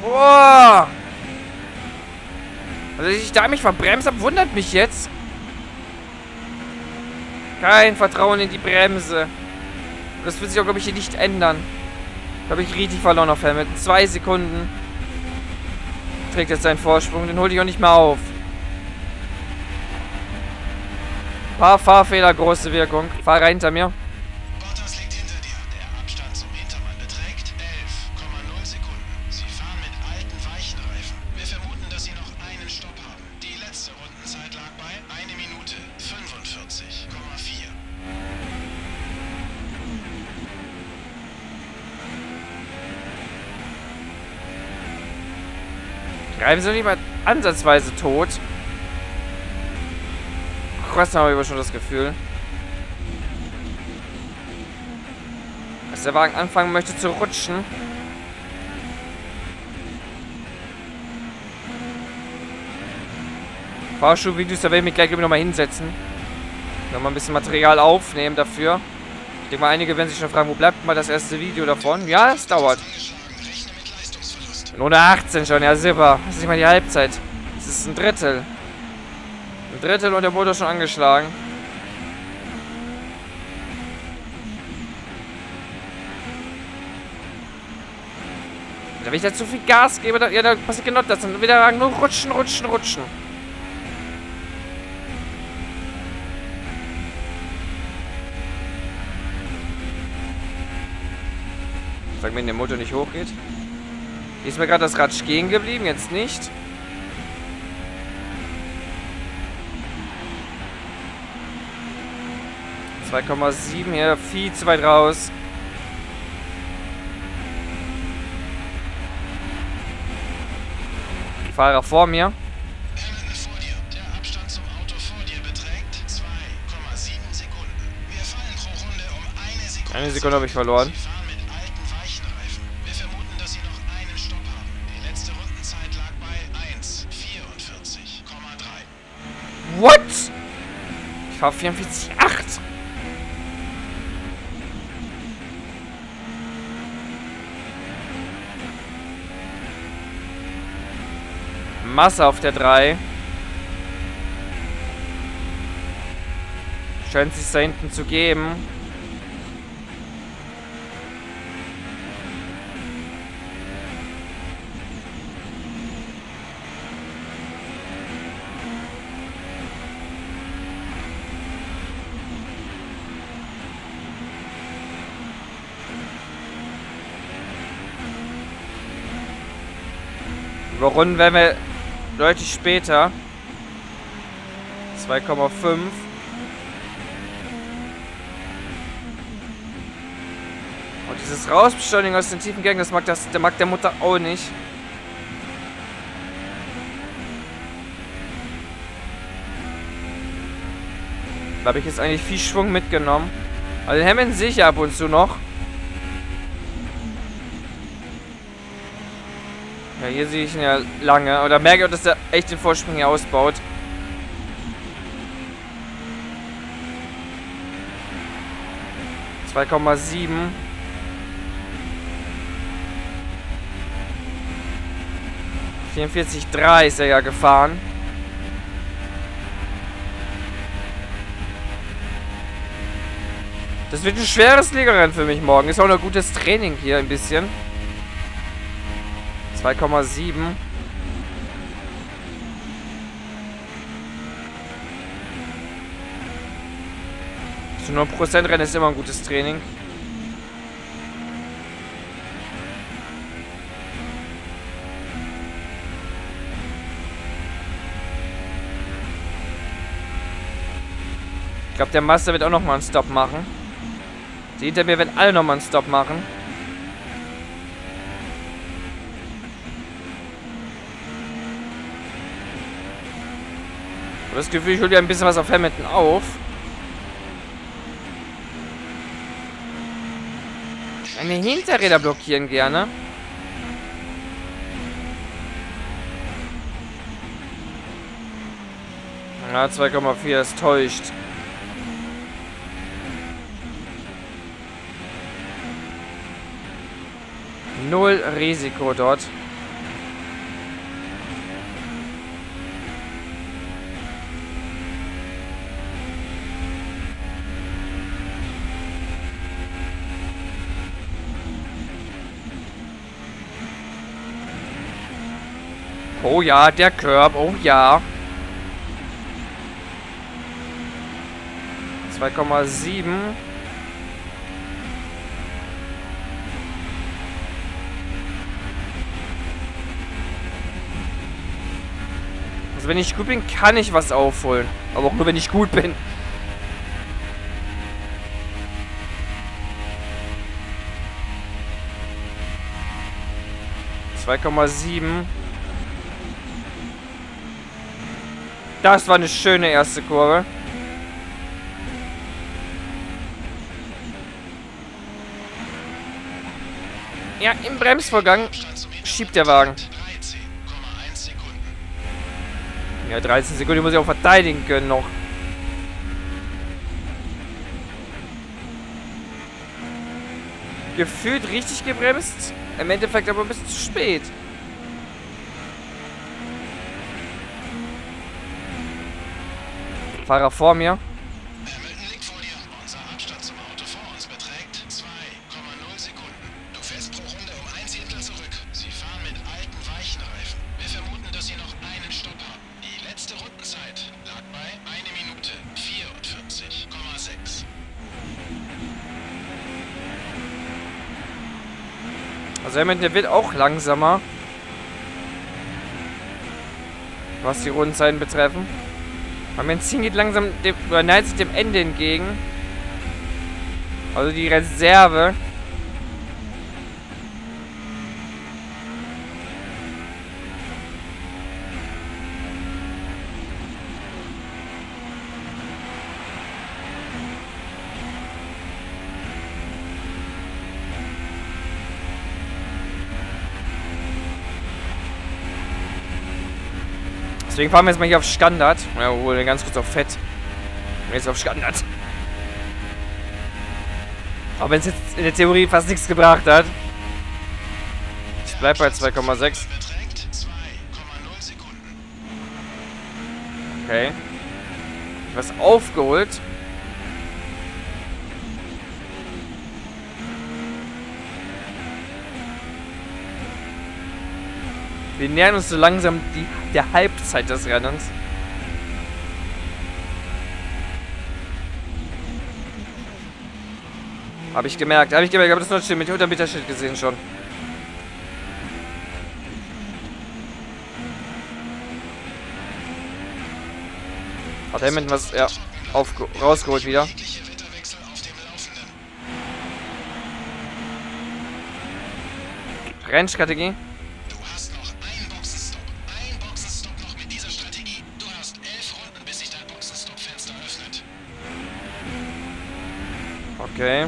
D: Boah! Also, dass ich da mich verbremst habe, wundert mich jetzt. Kein Vertrauen in die Bremse. Das wird sich auch, glaube ich, hier nicht ändern. Da habe ich richtig verloren auf Hamilton. Zwei Sekunden trägt jetzt seinen Vorsprung. Den hole ich auch nicht mehr auf. Paar Fahrfehler, große Wirkung. Fahrer hinter mir. Reifen sind nicht mal ansatzweise tot. Krass, habe ich aber schon das Gefühl. Dass der Wagen anfangen möchte zu rutschen. Fahrschulvideos, da werde ich mich gleich nochmal hinsetzen. Nochmal ein bisschen Material aufnehmen dafür. Ich denke mal, einige werden sich schon fragen, wo bleibt mal das erste Video davon? Ja, es dauert. Nur 18 schon, ja super. Das ist nicht mal die Halbzeit. Das ist ein Drittel. Ein Drittel und der Motor schon angeschlagen. Wenn ich da zu viel Gas gebe, dann, ja, dann passiert genau das. Dann wieder nur rutschen, rutschen, rutschen. Sag mir, wenn der Motor nicht hochgeht. Ist mir gerade das Rad stehen geblieben, jetzt nicht. Zwei Komma sieben hier, viel zu weit raus. Fahrer vor mir.
C: Hamilton vor dir. Der Abstand zum Auto vor dir beträgt 2,7 Sekunden. Wir fallen pro Runde um eine Sekunde.
D: Eine Sekunde habe ich verloren. What? Ich fahre 44,8. Masse auf der 3. Scheint sich da hinten zu geben. Überrunden werden wir deutlich später. 2,5. Und dieses Rausbeschleunigen aus den tiefen Gängen, das mag, das, der mag der Mutter auch nicht. Da habe ich jetzt eigentlich viel Schwung mitgenommen. Also den Hammond sehe ich ab und zu noch. Ja, hier sehe ich ihn ja lange. Da merke ich auch, dass er echt den Vorsprung hier ausbaut. Zwei Komma sieben. Vierundvierzig drei ist er ja gefahren. Das wird ein schweres Ligarennen für mich morgen. Ist auch noch gutes Training hier ein bisschen. 2,7. Zu 0% Rennen ist immer ein gutes Training. Ich glaube, der Master wird auch nochmal einen Stop machen. Die hinter mir werden alle nochmal einen Stop machen. Habe das Gefühl, ich hole ja ein bisschen was auf Hamilton auf. Meine Hinterräder blockieren gerne. Ja, 2,4, das täuscht. Null Risiko dort. Oh ja, der Curb. Oh ja. 2,7. Also wenn ich gut bin, kann ich was aufholen. Aber auch nur, wenn ich gut bin. Zwei Komma sieben. Das war eine schöne erste Kurve. Ja, im Bremsvorgang schiebt der Wagen. Ja, 13 Sekunden die muss ich auch verteidigen können noch. Gefühlt richtig gebremst. Im Endeffekt aber ein bisschen zu spät. Fahrer vor mir.
C: Hamilton liegt vor dir. Unser Abstand zum Auto vor uns beträgt 2,0 Sekunden. Du fährst pro Runde um ein Zehntel zurück. Sie fahren mit alten, weichen Reifen. Wir vermuten, dass sie noch einen Stopp haben. Die letzte Rundenzeit lag bei 1 Minute 44,6.
D: Also Hamilton, der wird auch langsamer was die Rundenzeiten betreffen. Mein Benzin geht langsam dem, oder neigt sich dem Ende entgegen. Also die Reserve Deswegen fahren wir jetzt mal hier auf Standard. Ja, wohl ganz kurz auf Fett. Jetzt auf Standard. Auch wenn es jetzt in der Theorie fast nichts gebracht hat. Ich bleib bei 2,6. Okay. Was aufgeholt. Wir nähern uns so langsam die, der Halbzeit des Rennens. Habe ich gemerkt, habe ich gemerkt, ich habe das nur mit Untermeterschild gesehen schon. Hat Hamilton was, ja, rausgeholt wieder. Rennstrategie. Okay.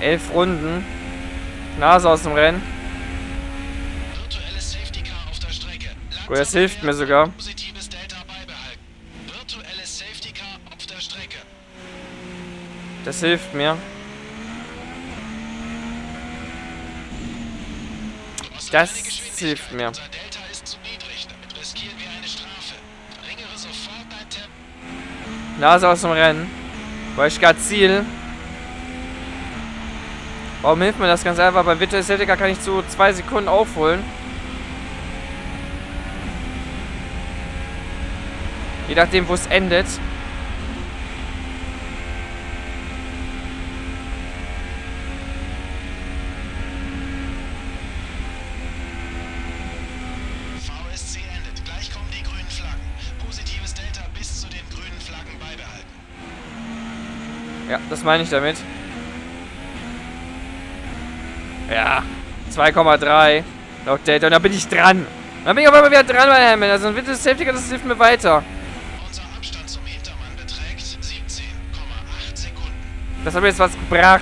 D: Elf Runden. Nase aus dem Rennen. Gut, das hilft mir sogar. Das hilft mir. Das hilft mir. Nase aus dem Rennen. Weil ich gerade Ziel. Warum hilft mir das ganz einfach? Bei Virtual Celtica kann ich zu zwei Sekunden aufholen. Je nachdem, wo es endet. Das meine ich damit. Ja, 2,3 laut Data. Und da bin ich dran. Da bin ich auf einmal wieder dran bei Hamilton. Also ein Winter Safety das hilft mir weiter. Das hat mir jetzt was gebracht.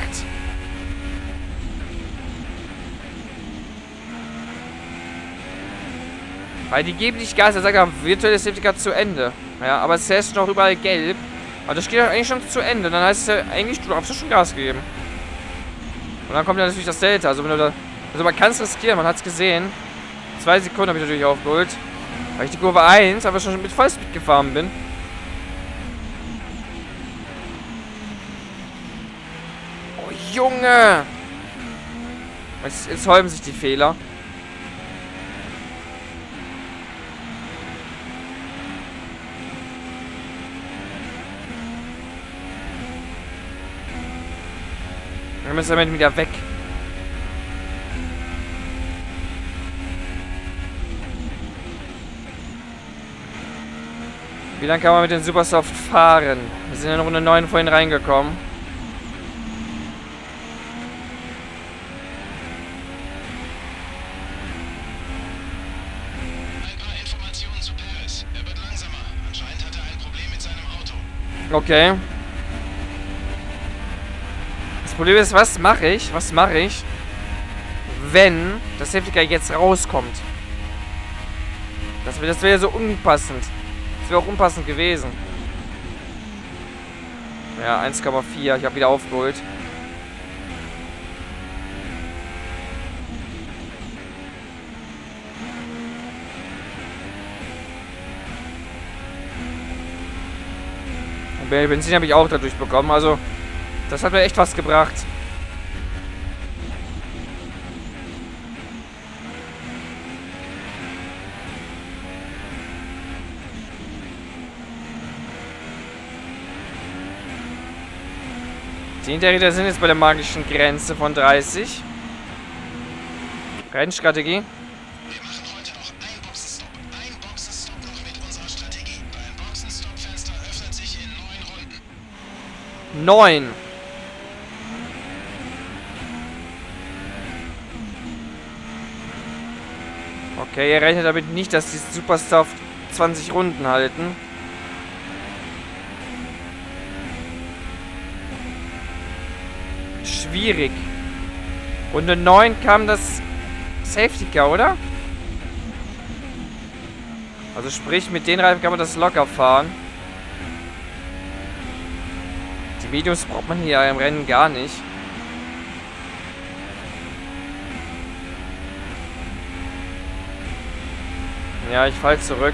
D: Weil die geben nicht Gas. Er sagt ja, virtuelle Safety zu Ende. Ja, aber es ist noch überall gelb. Aber das geht ja eigentlich schon zu Ende. Dann heißt es ja eigentlich, du darfst schon Gas geben. Und dann kommt ja natürlich das Delta. Also, da, also man kann es riskieren, man hat es gesehen. Zwei Sekunden habe ich natürlich aufgeholt. Weil ich die Kurve 1 aber schon mit Vollspeed gefahren bin. Oh, Junge! Jetzt, jetzt häuben sich die Fehler. Wir müssen damit wieder weg. Wie lange kann man mit dem Supersoft fahren? Wir sind in Runde 9 vorhin reingekommen. Okay. Das Problem ist, was mache ich? Was mache ich, wenn das Safety Car jetzt rauskommt? Das wäre wär so unpassend. Das wäre auch unpassend gewesen. Ja, 1,4. Ich habe wieder aufgeholt. Und Benzin habe ich auch dadurch bekommen. Also das hat mir echt was gebracht. Die Hinterräder sind jetzt bei der magischen Grenze von 30. Rennstrategie.
C: Neun.
D: Okay, er rechnet damit nicht, dass die Superstar auf 20 Runden halten. Schwierig. Runde 9 kam das Safety Car, oder? Also sprich, mit den Reifen kann man das locker fahren. Die Mediums braucht man hier im Rennen gar nicht. Ja, ich fall zurück.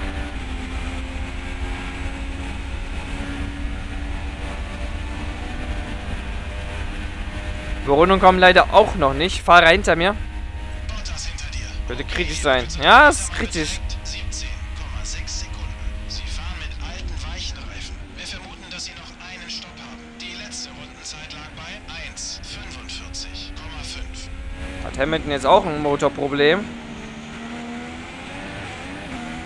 D: Überrundung kommen leider auch noch nicht. Fahrer hinter mir. Könnte kritisch sein. Ja, es ist kritisch.
C: 17,6 Sekunden. Sie fahren mit alten weichen Reifen. Wir vermuten, dass sie noch einen Stopp haben. Die letzte Rundenzeit lag bei 1,45,5.
D: Hat Hamilton jetzt auch ein Motorproblem?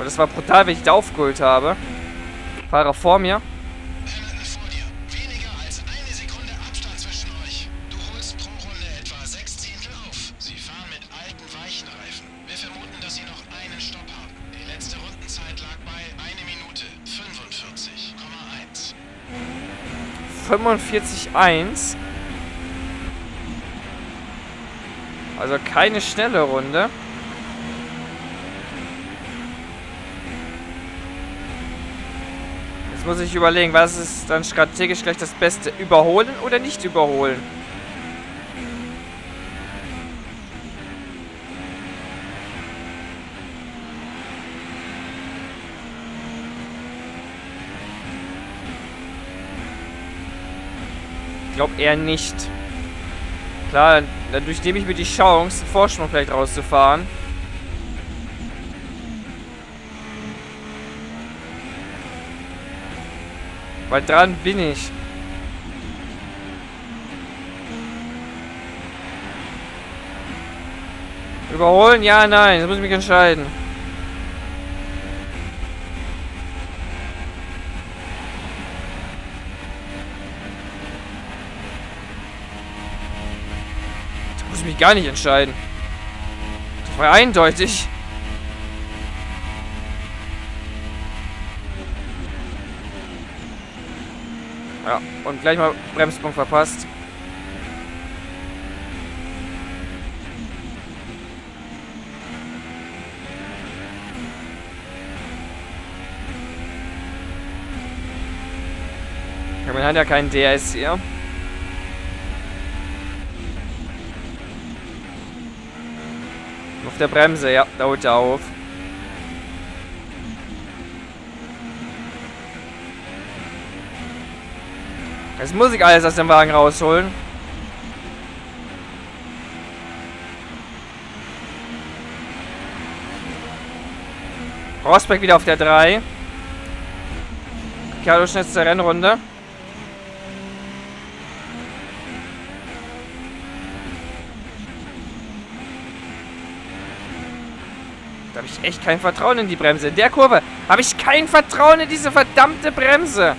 D: Aber das war brutal, wenn ich da aufgeholt habe. Fahrer vor mir.
C: Hamilton vor dir. Weniger als eine Sekunde Abstand zwischen euch. Du holst pro Runde etwa sechs Zehntel auf. Sie fahren mit alten weichen Reifen. Wir vermuten, dass sie noch einen Stopp haben. Die letzte Rundenzeit lag bei 1 Minute 45,1.
D: 45-1. Also keine schnelle Runde. Jetzt muss ich überlegen, was ist dann strategisch gleich das Beste? Überholen oder nicht überholen? Ich glaube eher nicht. Klar, dadurch nehme ich mir die Chance, den Vorsprung vielleicht rauszufahren. Weil dran bin ich. Überholen? Ja, nein. Das muss ich mich entscheiden. Da muss ich mich gar nicht entscheiden. Das war eindeutig. Ja, und gleich mal Bremspunkt verpasst. Ja, man hat ja keinen DS hier. Auf der Bremse, ja, da holt er auf. Jetzt muss ich alles aus dem Wagen rausholen. Rosberg wieder auf der 3. Ricardo schnellste Rennrunde. Da habe ich echt kein Vertrauen in die Bremse. In der Kurve habe ich kein Vertrauen in diese verdammte Bremse.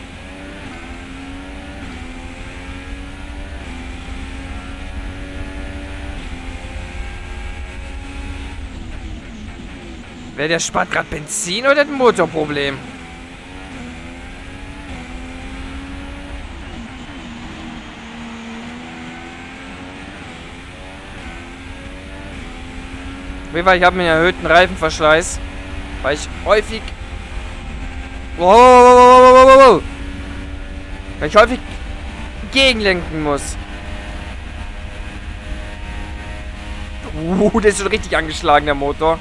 D: Wer der spart gerade Benzin oder ein Motorproblem? Jeden Fall, ich habe einen erhöhten Reifenverschleiß, weil ich häufig... Wow, wow, wow, wow. Weil ich häufig gegenlenken muss. Uh, (laughs) der ist schon richtig angeschlagen, der Motor.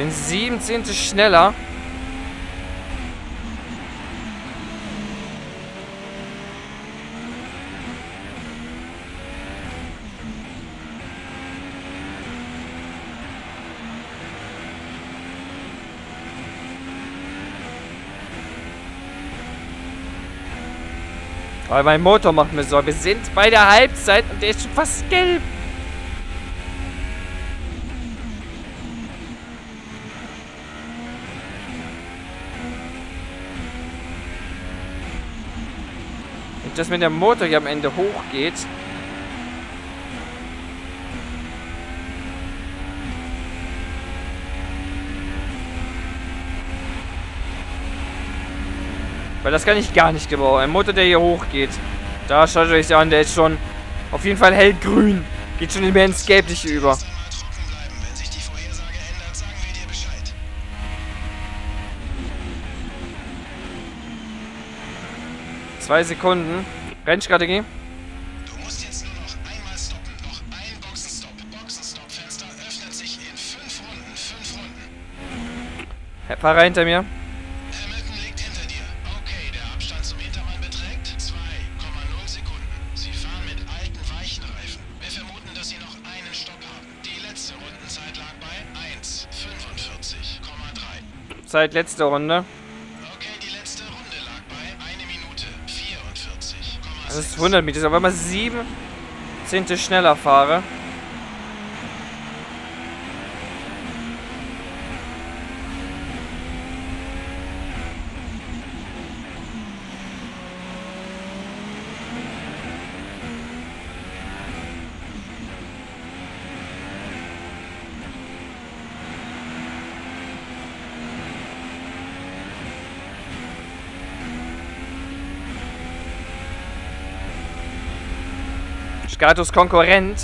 D: Bin sieben Zehntel schneller. Aber mein Motor macht mir Sorge. Wir sind bei der Halbzeit und der ist schon fast gelb. Dass wenn der Motor hier am Ende hochgeht. Weil das kann ich gar nicht gebrauchen. Ein Motor, der hier hochgeht. Da schaut euch an, der ist schon auf jeden Fall hellgrün. Geht schon mehr ins Gelbliche über. Zwei Sekunden. Rennstrategie.
C: Du musst jetzt nur noch einmal stoppen. Noch ein Boxenstopp. Boxenstopp-Fenster öffnet sich in fünf Runden. Fünf Runden.
D: Fahrer hinter mir.
C: Hamilton liegt hinter dir. Okay, der Abstand zum Hintermann beträgt 2,0 Sekunden. Sie fahren mit alten weichen Reifen. Wir vermuten, dass sie noch einen Stopp haben. Die letzte Rundenzeit lag bei 1,45,3.
D: Zeit letzte Runde. Das ist wundert mich, dass ich auf einmal sieben Zehntel schneller fahre. Status Konkurrent.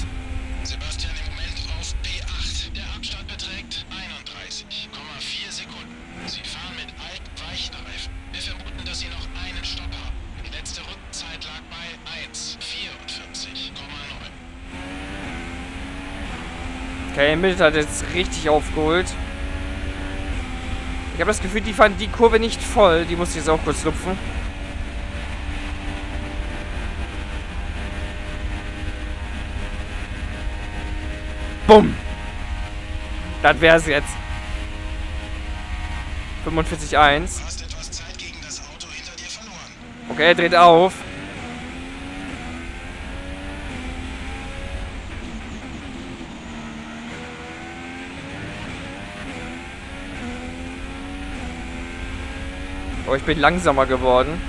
C: Sebastian im Moment auf P8. Der Abstand beträgt 31,4 Sekunden. Sie fahren mit alten weichen Reifen. Wir vermuten, dass sie noch einen Stopp haben. Die letzte Rundenzeit lag bei 1,44,9.
D: Okay, Mild hat jetzt richtig aufgeholt. Ich habe das Gefühl, die fanden die Kurve nicht voll. Die muss ich jetzt auch kurz lupfen. Bumm. Das wär's jetzt. 45,1.
C: Du hast etwas Zeit gegen das Auto hinter dir verloren.
D: Okay, er dreht auf. Oh, ich bin langsamer geworden.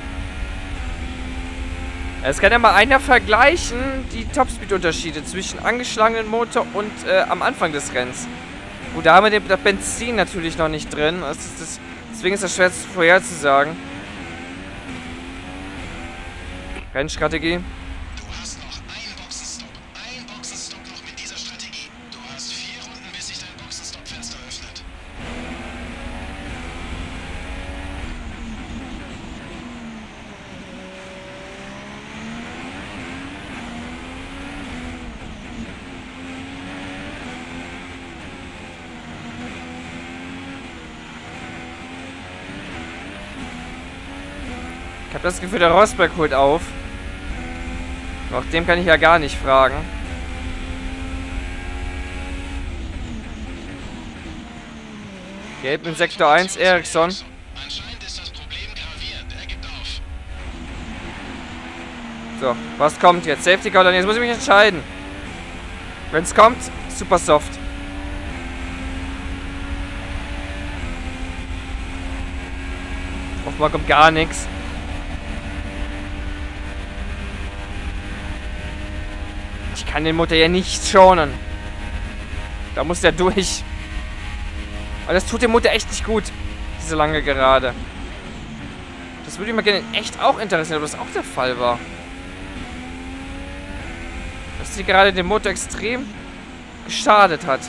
D: Es kann ja mal einer vergleichen, die Topspeed-Unterschiede zwischen angeschlagenen Motor und äh, am Anfang des Rennens. Gut, da haben wir das Benzin natürlich noch nicht drin. Das ist das, deswegen ist das schwer zu- vorherzusagen. Rennstrategie. Das Gefühl, der Rosberg holt auf. Nach dem kann ich ja gar nicht fragen. Gelb in Sektor 1, Ericsson.
C: Er.
D: So, was kommt jetzt? Safety Car oder nicht? Jetzt muss ich mich entscheiden. Wenn es kommt, super soft. Offenbar kommt gar nichts. Kann den Motor ja nicht schonen. Da muss der durch. Aber das tut dem Motor echt nicht gut. Diese lange Gerade. Das würde mich mal gerne echt auch interessieren, ob das auch der Fall war. Dass sie gerade dem Motor extrem geschadet hat.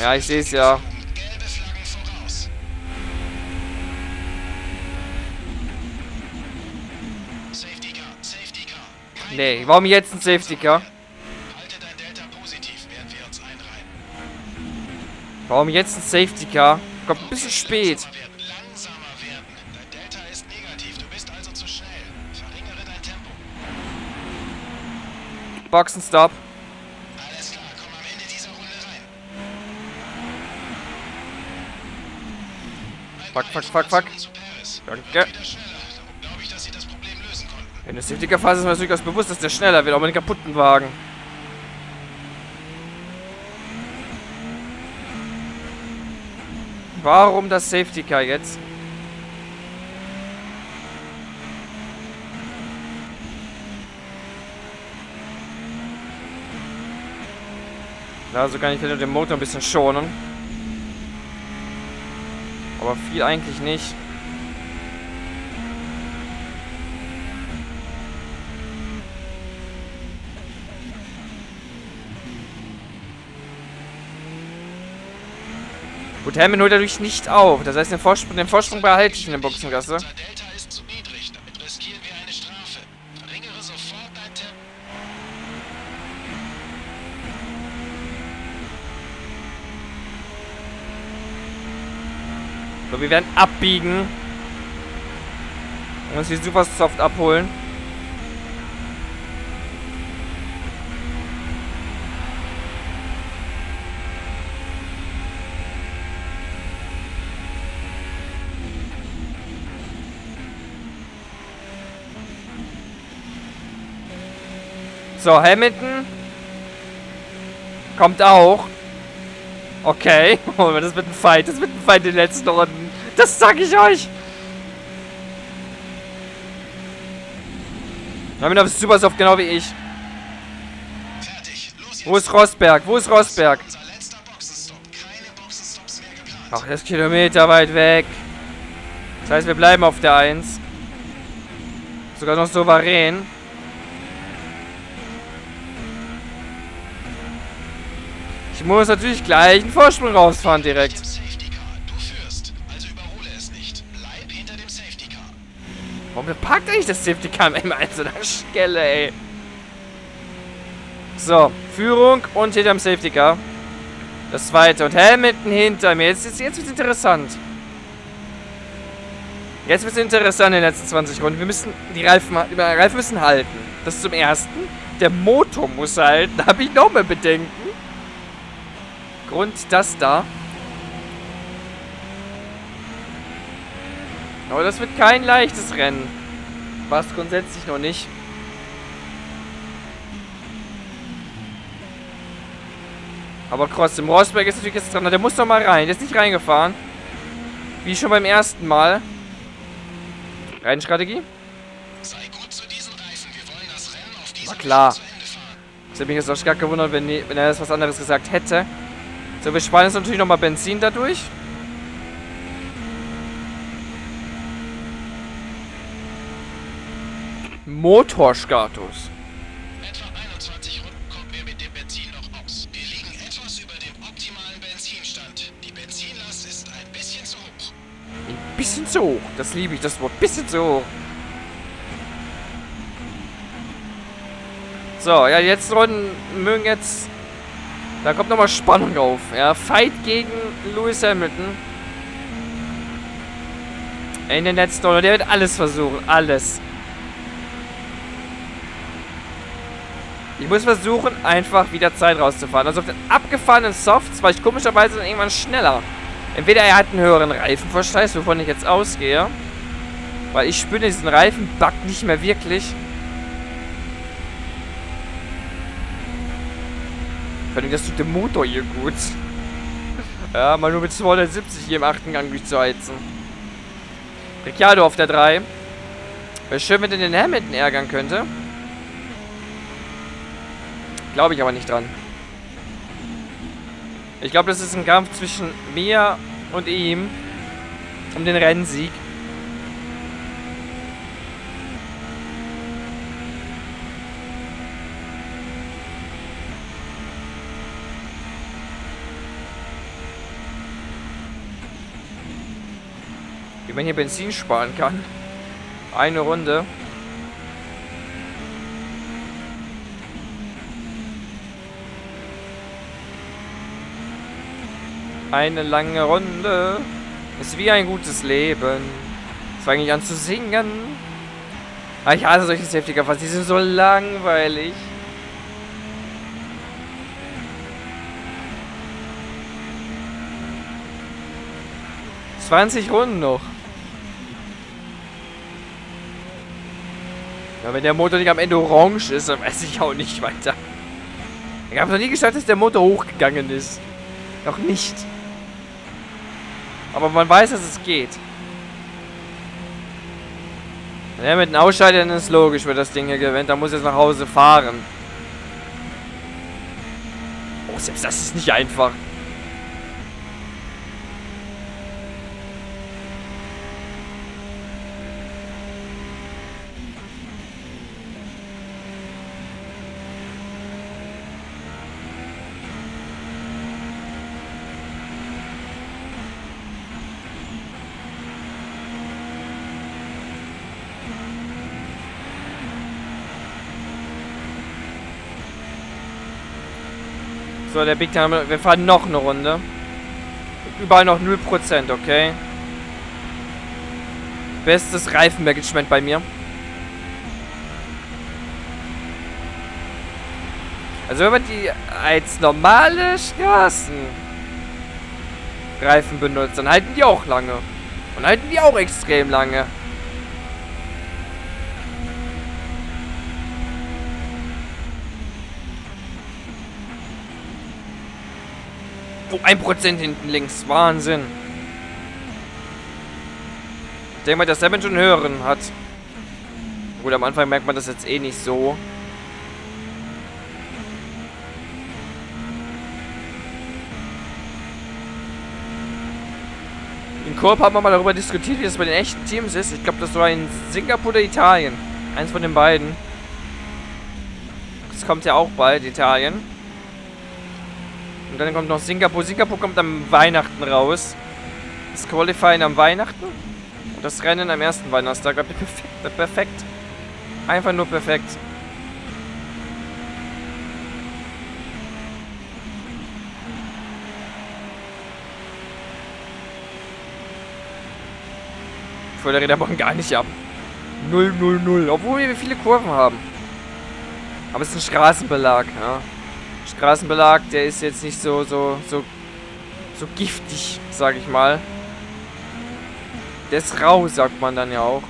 D: Ja, ich sehe es ja. Nee, warum jetzt ein Safety Car?
C: Halte dein Delta positiv, während wir uns einreihen.
D: Warum jetzt ein Safety Car? Kommt ein bisschen spät.
C: Also.
D: Boxenstopp.
C: Alles klar, komm am Ende dieser Runde rein. Ein
D: Fuck, fuck, fuck, fuck. Danke. In der Safety Car Phase ist mir durchaus bewusst, dass der schneller wird, auch mit den kaputten Wagen. Warum das Safety Car jetzt? Ja, so kann ich den Motor ein bisschen schonen. Aber viel eigentlich nicht. Gut, Hamilton holt dadurch nicht auf. Das heißt, den Vorsprung, den Vorsprung behalte ich in der Boxengasse. So, wir werden abbiegen. Und uns die Supersoft abholen. So, Hamilton kommt auch. Okay. (laughs) Oh, das wird ein Fight. Das wird ein Fight in den letzten Runden. Das sag ich euch. Damit auf Supersoft genau wie ich. Wo ist Rosberg? Wo ist Rosberg? Ach, das ist Kilometer weit weg. Das heißt, wir bleiben auf der 1. Sogar noch souverän. Muss natürlich gleich einen Vorsprung rausfahren direkt. Warum parkt eigentlich das Safety Car immer an so einer Stelle, ey? So, Führung und hinterm Safety Car. Das zweite. Und Hamilton hinter mir. Jetzt, jetzt, jetzt wird interessant. Jetzt wird es interessant in den letzten 20 Runden. Wir müssen die Reifen, die Reifen müssen halten. Das zum ersten. Der Motor muss halten. (laughs) Da habe ich noch mehr Bedenken. Grund das da. Aber das wird kein leichtes Rennen. War es grundsätzlich noch nicht. Aber trotzdem, Rosberg ist natürlich jetzt dran. Der muss doch mal rein. Der ist nicht reingefahren. Wie schon beim ersten Mal. Rennstrategie.
C: Sei gut zu diesen Reifen. Wir wollen das Rennen auf diesem
D: War klar. Ich hätte mich jetzt auch stark gewundert, wenn, wenn er jetzt was anderes gesagt hätte. So, wir sparen jetzt natürlich nochmal Benzin dadurch. Motorstatus.
C: Etwa 21 Runden kommen wir mit dem Benzin noch aus. Wir liegen etwas über dem optimalen Benzinstand. Die Benzinlast ist ein bisschen zu hoch.
D: Ein bisschen zu hoch. Das liebe ich, das Wort. Bisschen zu hoch. So, ja, jetzt Runden mögen jetzt... Da kommt nochmal Spannung auf. Ja, Fight gegen Lewis Hamilton. In den letzten Runden. Der wird alles versuchen. Alles. Ich muss versuchen, einfach wieder Zeit rauszufahren. Also auf den abgefahrenen Softs war ich komischerweise dann irgendwann schneller. Entweder er hat einen höheren Reifenverschleiß, wovon ich jetzt ausgehe. Weil ich spüre diesen Reifenbug nicht mehr wirklich. Vor allem, das tut dem Motor hier gut. Ja, mal nur mit 270 hier im achten Gang durchzuheizen. Ricciardo auf der 3. Wäre schön, wenn er den Hamilton ärgern könnte. Glaube ich aber nicht dran. Ich glaube, das ist ein Kampf zwischen mir und ihm um den Rennsieg. Wenn man hier Benzin sparen kann. Eine Runde. Eine lange Runde ist wie ein gutes Leben. Jetzt fange ich an zu singen. Aber ich hasse solche Safety Car Fass, die sind so langweilig. Zwanzig Runden noch. Ja, wenn der Motor nicht am Ende orange ist, dann weiß ich auch nicht weiter. Ich habe noch nie geschafft, dass der Motor hochgegangen ist. Noch nicht. Aber man weiß, dass es geht. Ja, mit dem Ausscheidern ist logisch, wer das Ding hier gewinnt. Da muss jetzt nach Hause fahren. Oh, selbst das ist nicht einfach. Der Big Time, wir fahren noch eine Runde. Überall noch 0%, okay? Bestes Reifenmanagement bei mir. Also wenn man die als normale Straßenreifen benutzt, dann halten die auch lange. Und halten die auch extrem lange. 1% hinten links. Wahnsinn. Ich denke mal, dass der Mensch einen höheren hat. Gut, am Anfang merkt man das jetzt eh nicht so. In Korb haben wir mal darüber diskutiert, wie das bei den echten Teams ist. Ich glaube, das war in Singapur oder Italien. Eins von den beiden. Das kommt ja auch bald, Italien. Und dann kommt noch Singapur. Singapur kommt am Weihnachten raus. Das Qualifying am Weihnachten. Und das Rennen am ersten Weihnachtstag. Perfekt. perfekt. Einfach nur perfekt. Förderräder machen gar nicht ab. 0, 0, 0. Obwohl wir viele Kurven haben. Aber es ist ein Straßenbelag, ja. Straßenbelag, der ist jetzt nicht so, so, so, so giftig, sag ich mal. Der ist rau, sagt man dann ja auch.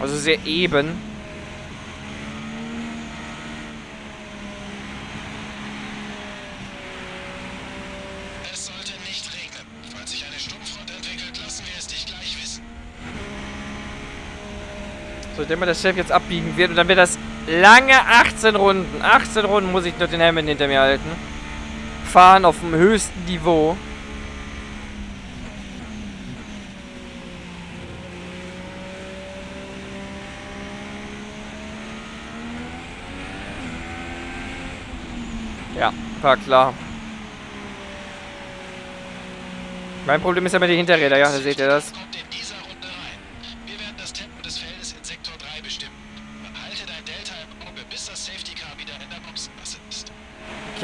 D: Also sehr eben.
C: Es sollte nicht regnen. Falls sich eine Sturmfront entwickelt, lassen wir es dich gleich wissen.
D: So, denke mal, der Chef jetzt abbiegen wird und dann wird das Lange 18 Runden. 18 Runden muss ich nur den Hammond hinter mir halten. Fahren auf dem höchsten Niveau. Ja, war klar. Mein Problem ist ja mit den Hinterräder, ja, da seht ihr das.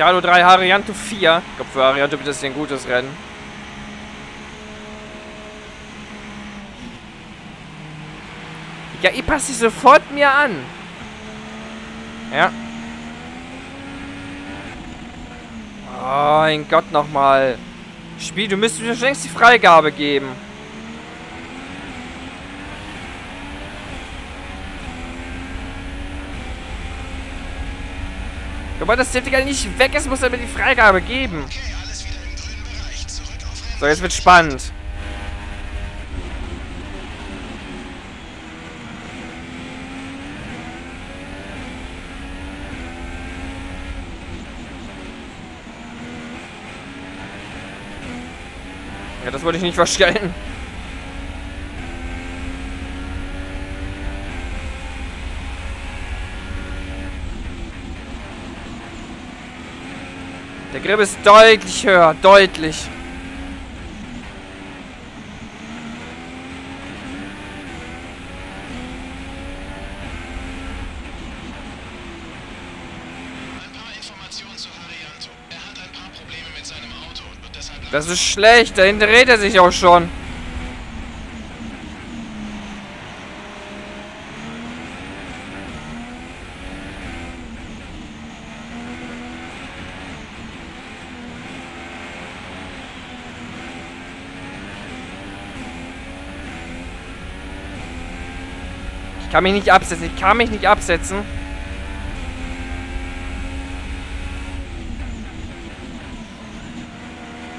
D: Chiaro 3, Harianto 4. Ich glaube, für Harianto wird das ein gutes Rennen. Ja, ihr passt sich sofort mir an. Ja. Oh, mein Gott, nochmal. Spiel, du müsstest mir schon längst die Freigabe geben. Sobald das Zertifikat nicht weg ist, muss er mir die Freigabe geben. So, jetzt wird spannend. Ja, das wollte ich nicht verstellen. Der Grip ist deutlich höher, deutlich.
C: Ein paar Informationen zu Harianto. Er hat ein paar Probleme mit seinem Auto und wird deshalb
D: Das ist schlecht. Dahin dreht er sich auch schon. Ich kann mich nicht absetzen. Ich kann mich nicht absetzen.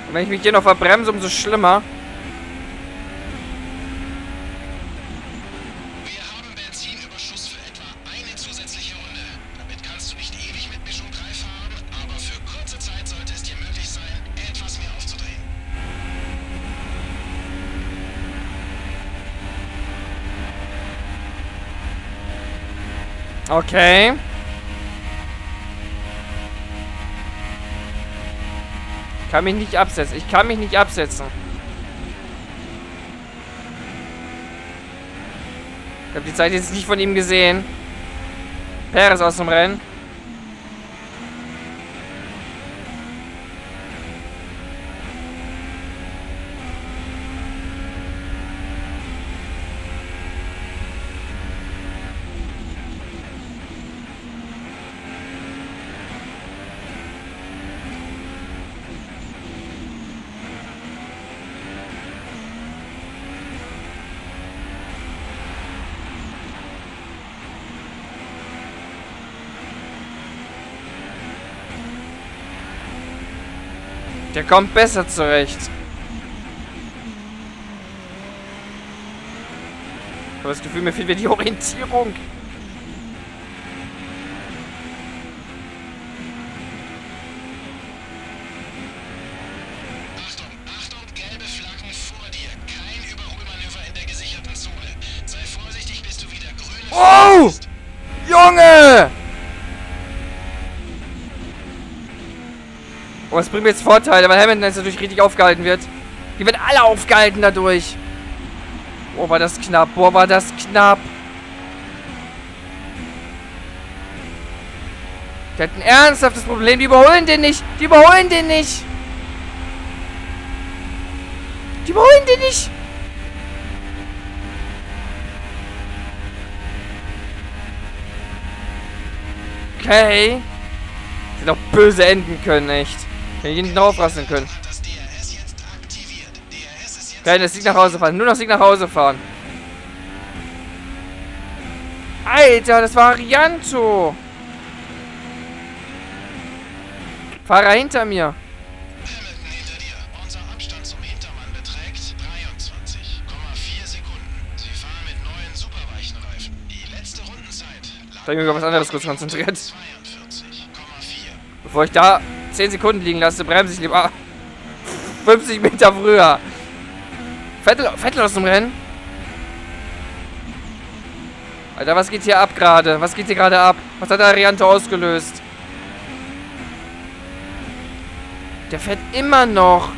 D: Und wenn ich mich hier noch verbremse, umso schlimmer. Okay. Ich kann mich nicht absetzen. Ich kann mich nicht absetzen. Ich habe die Zeit jetzt nicht von ihm gesehen. Perez aus dem Rennen. Der kommt besser zurecht. Ich habe das Gefühl, mir fehlt mir die Orientierung. Das bringt mir jetzt Vorteile, weil Hamilton jetzt natürlich richtig aufgehalten wird. Die werden alle aufgehalten dadurch. Boah, war das knapp. Boah, war das knapp. Der hat ein ernsthaftes Problem. Die überholen den nicht. Die überholen den nicht. Die überholen den nicht. Okay. Hätte auch böse enden können, echt. Hätte ich ihn können.
C: Aktiviert. DRS ist jetzt
D: Geil, das Sieg nach Hause fahren. Nur noch Sieg nach Hause fahren. Alter, das war Arianto. Fahrer hinter mir.
C: Hamilton hinter dir. Unser Abstand zum Hintermann beträgt 23,4 Sekunden. Sie fahren mit neuen superweichen Reifen. Die letzte Rundenzeit
D: Ich habe mich auf was anderes kurz konzentriert.
C: 42,4.
D: Bevor ich da 10 Sekunden liegen lasse, bremse ich lieber 50 Meter früher. Vettel, Vettel aus dem Rennen. Alter, was geht hier ab gerade? Was geht hier gerade ab? Was hat der Arianto ausgelöst? Der fährt immer noch.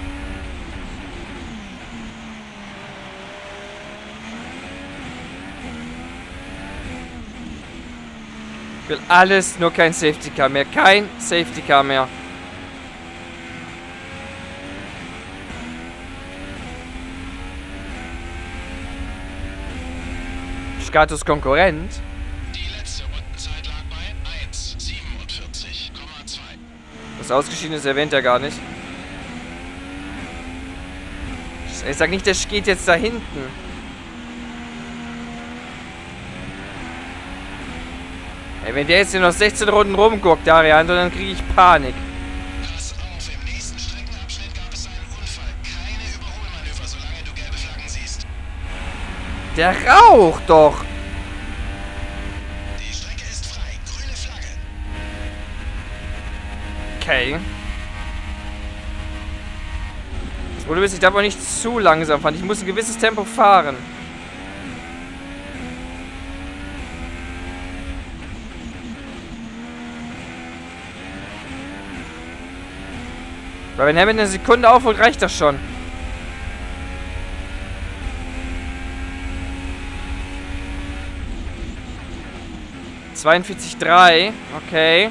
D: Ich will alles, nur kein Safety Car mehr. Kein Safety Car mehr. Skatus Konkurrent.
C: Die letzte Rundenzeit lag bei 1,47,2.
D: Das Ausgeschiedene ist erwähnt er gar nicht. Ich sag nicht, der geht jetzt da hinten. Ey, wenn der jetzt hier noch 16 Runden rumguckt, Darian, dann kriege ich Panik. Der raucht doch.
C: Die Strecke ist frei. Grüne Flagge.
D: Okay. Das Problem ist, ich darf auch nicht zu langsam fahren. Ich muss ein gewisses Tempo fahren. Weil wenn Hamilton eine Sekunde aufholt, reicht das schon. Zweiundvierzig drei, okay.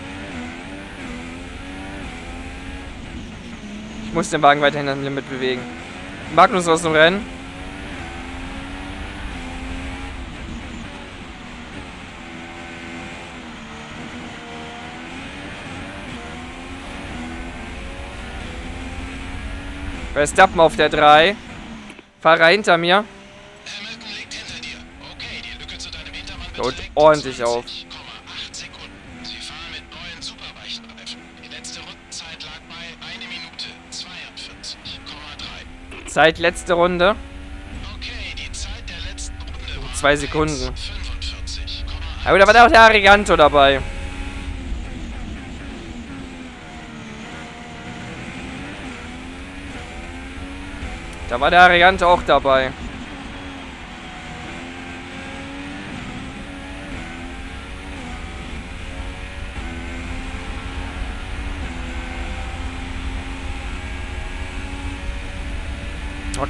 D: muss den Wagen weiterhin am Limit bewegen. Magnus aus dem Rennen. Verstappen auf der 3. Fahrer hinter mir.
C: Hamilton liegt hinter dir. Okay, die Lücke zu deinem Hintermann
D: Haut ordentlich auf. Zeit letzte Runde.
C: Okay, die Zeit der letzten Runde
D: Zwei Sekunden.
C: 45,1.
D: Aber da war auch der Ariganto dabei. Da war der Ariganto auch dabei.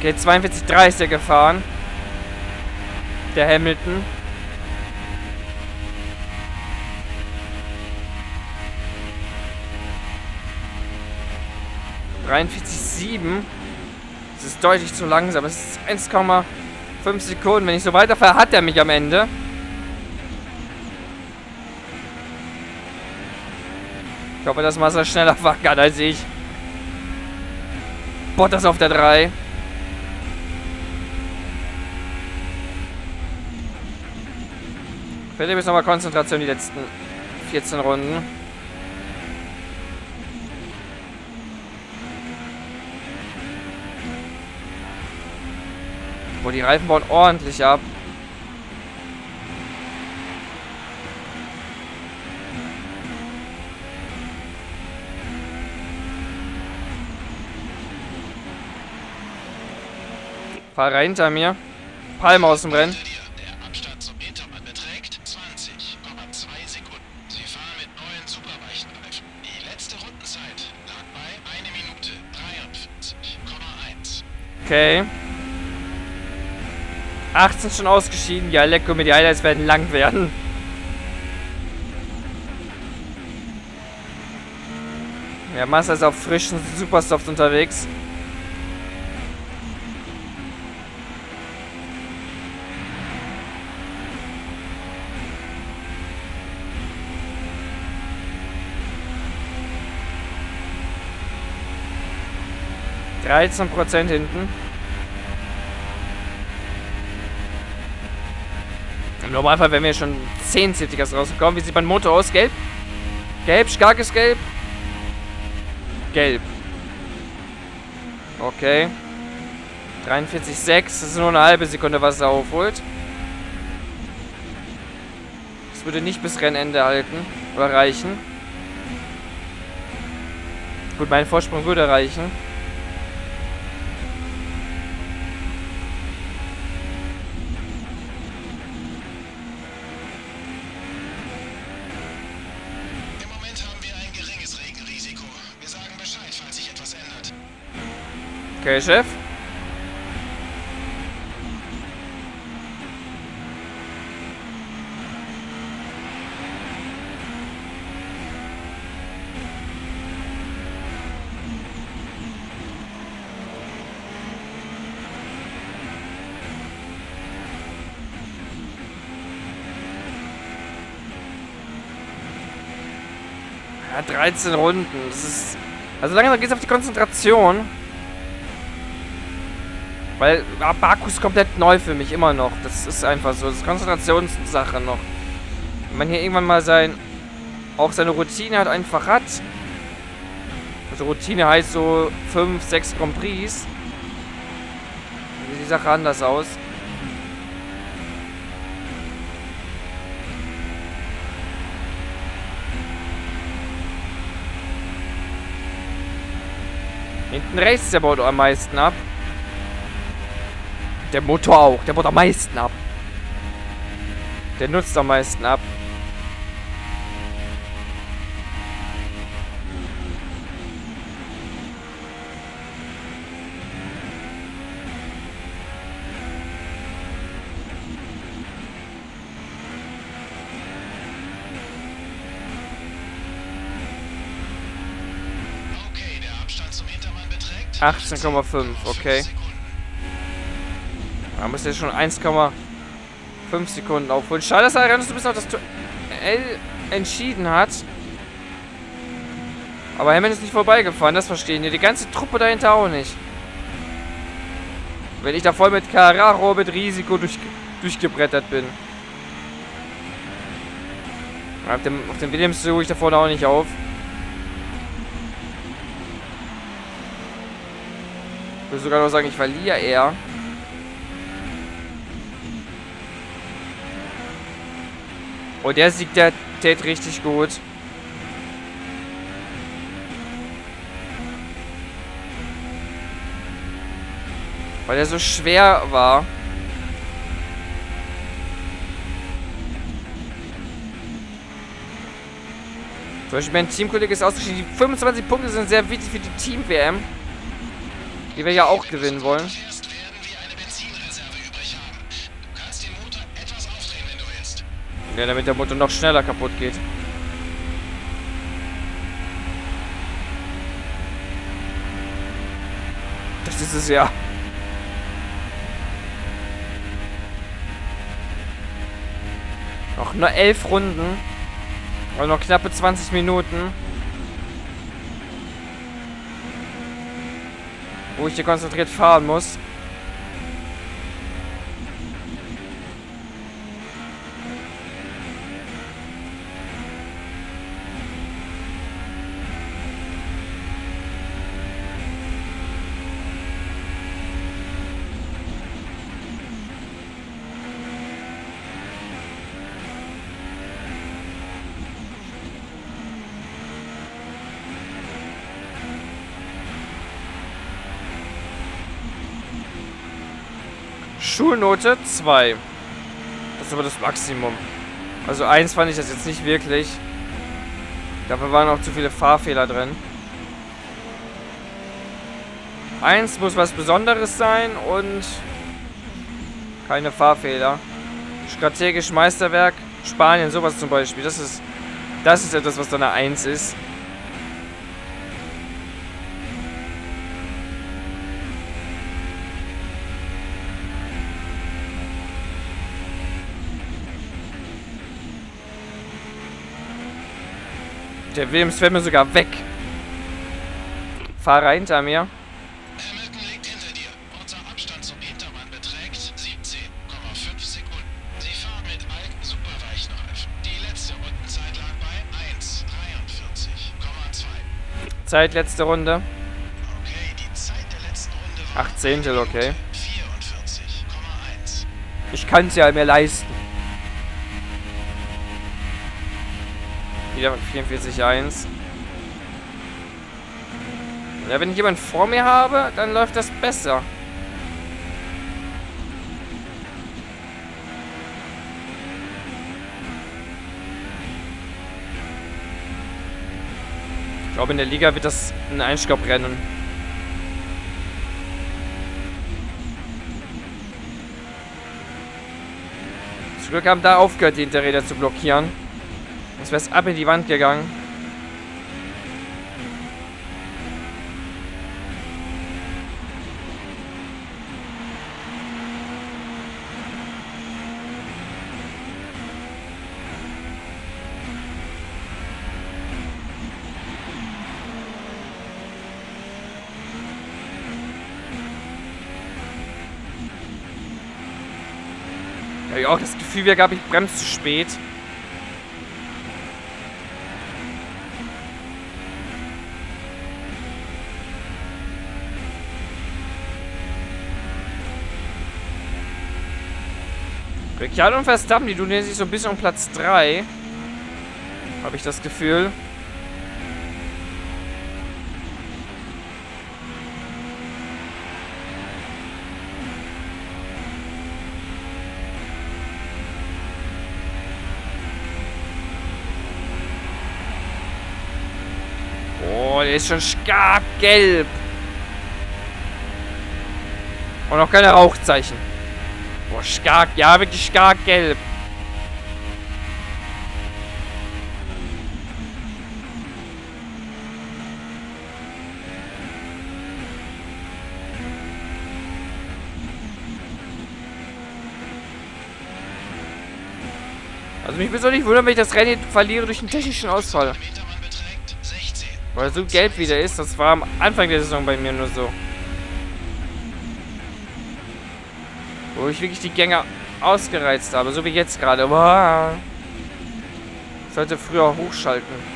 D: Okay, 42,3 ist er gefahren. Der Hamilton. sieben. Das ist deutlich zu langsam. Es ist 1,5 Sekunden. Wenn ich so weiterfahre, hat er mich am Ende. Ich hoffe, dass Massa schneller (laughs) fahren kann als ich. Bottas auf der 3. Philipp ist nochmal Konzentration die letzten 14 Runden. Wo die Reifen bauen ordentlich ab. Fahrer hinter mir. Palm aus dem Rennen. Okay. 18 schon ausgeschieden. Ja, Lecko, mir die Highlights werden lang werden. Ja, Massa ist auf frischen Supersoft unterwegs. Dreizehn Prozent hinten. Im Normalfall wären wir schon 10 Citycars rausgekommen. Wie sieht mein Motor aus? Gelb? Gelb, starkes Gelb. Gelb. Okay. 43,6. Das ist nur eine halbe Sekunde, was er aufholt. Das würde nicht bis Rennende halten. Oder reichen. Gut, mein Vorsprung würde reichen.
C: Im Moment haben wir ein geringes Regenrisiko. Wir sagen Bescheid, falls sich etwas ändert.
D: Okay, Chef. Ja, 13 Runden. Das ist. Also langsam geht es auf die Konzentration. Weil Baku ist komplett neu für mich, immer noch. Das ist einfach so. Das ist Konzentrationssache noch. Wenn man hier irgendwann mal sein. Auch seine Routine hat einfach hat. Also Routine heißt so 5, 6 Grand Prix. Sieht die Sache anders aus. Hinten rechts, der baut am meisten ab. Der Motor auch. Der baut am meisten ab. Der nutzt am meisten ab.
C: Okay, der Abstand zum Hintermann beträgt
D: 18,5, okay. Da muss jetzt schon 1,5 Sekunden aufholen. Schade, dass Alejandro bis auf das Duell entschieden hat. Aber Hamilton ist nicht vorbeigefahren, das verstehen wir. Die ganze Truppe dahinter auch nicht. Wenn ich da voll mit Carraro mit Risiko durch, durchgebrettert bin. Auf dem, auf dem Williams suche ich da vorne auch nicht auf. Ich würde sogar noch sagen, ich verliere eher. Und oh, der Sieg, der tät richtig gut. Weil er so schwer war. Zum Beispiel mein Teamkollege ist ausgeschieden. Die 25 Punkte sind sehr wichtig für die Team-WM. Die wir ja auch gewinnen wollen. Ja, damit der Motor noch schneller kaputt geht. Das ist es ja. Noch nur elf Runden. Und noch knappe 20 Minuten. Wo ich hier konzentriert fahren muss. Schulnote 2. Das ist aber das Maximum. Also 1 fand ich das jetzt nicht wirklich. Dafür waren auch zu viele Fahrfehler drin. 1 muss was Besonderes sein und keine Fahrfehler. Strategisch Meisterwerk, Spanien, sowas zum Beispiel. Das ist, das ist etwas, was dann eine 1 ist. Der Williams fällt mir sogar weg. Fahrer hinter mir.
C: Hamilton liegt hinter dir. Unser Abstand zum Hintermann beträgt 17,5 Sekunden. Sie fahren mit alten Superweichreifen. Die letzte Rundenzeit lag bei 1,43,2.
D: Zeit letzte Runde.
C: Okay, die Zeit der letzten Runde war
D: 18. okay.
C: 44,1.
D: Ich kann es ja mir leisten. Wieder mit 44,1. Ja, wenn ich jemanden vor mir habe, dann läuft das besser. Ich glaube, in der Liga wird das ein Einstopp-Rennen. Zum Glück haben da aufgehört, die Hinterräder zu blockieren. Sonst wäre es ab in die Wand gegangen. Ich auch das Gefühl, wir gab ich bremst zu spät. Ricciardo und Verstappen, die tun sich so ein bisschen um Platz 3. Habe ich das Gefühl. Oh, der ist schon stark gelb. Und noch keine Rauchzeichen stark. Ja, wirklich stark gelb. Also mich persönlich wundern, wenn ich das Rennen verliere durch einen technischen Ausfall. Weil so gelb wie der ist, das war am Anfang der Saison bei mir nur so. Wo ich wirklich die Gänge ausgereizt habe, so wie jetzt gerade. Ich sollte früher hochschalten.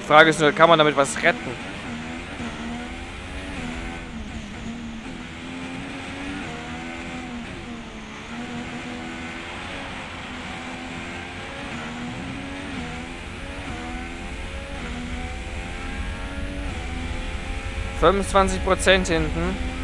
D: Die Frage ist nur, kann man damit was retten? Fünfundzwanzig Prozent hinten.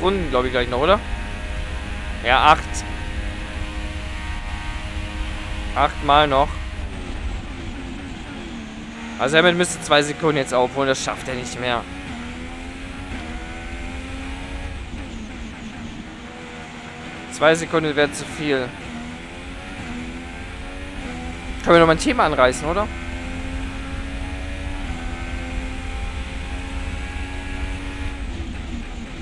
D: Acht Runden, glaube ich, gleich noch, oder? Ja, acht. Achtmal noch. Also damit müsste zwei Sekunden jetzt aufholen, das schafft er nicht mehr. Zwei Sekunden wäre zu viel. Können wir noch mal ein Thema anreißen, oder?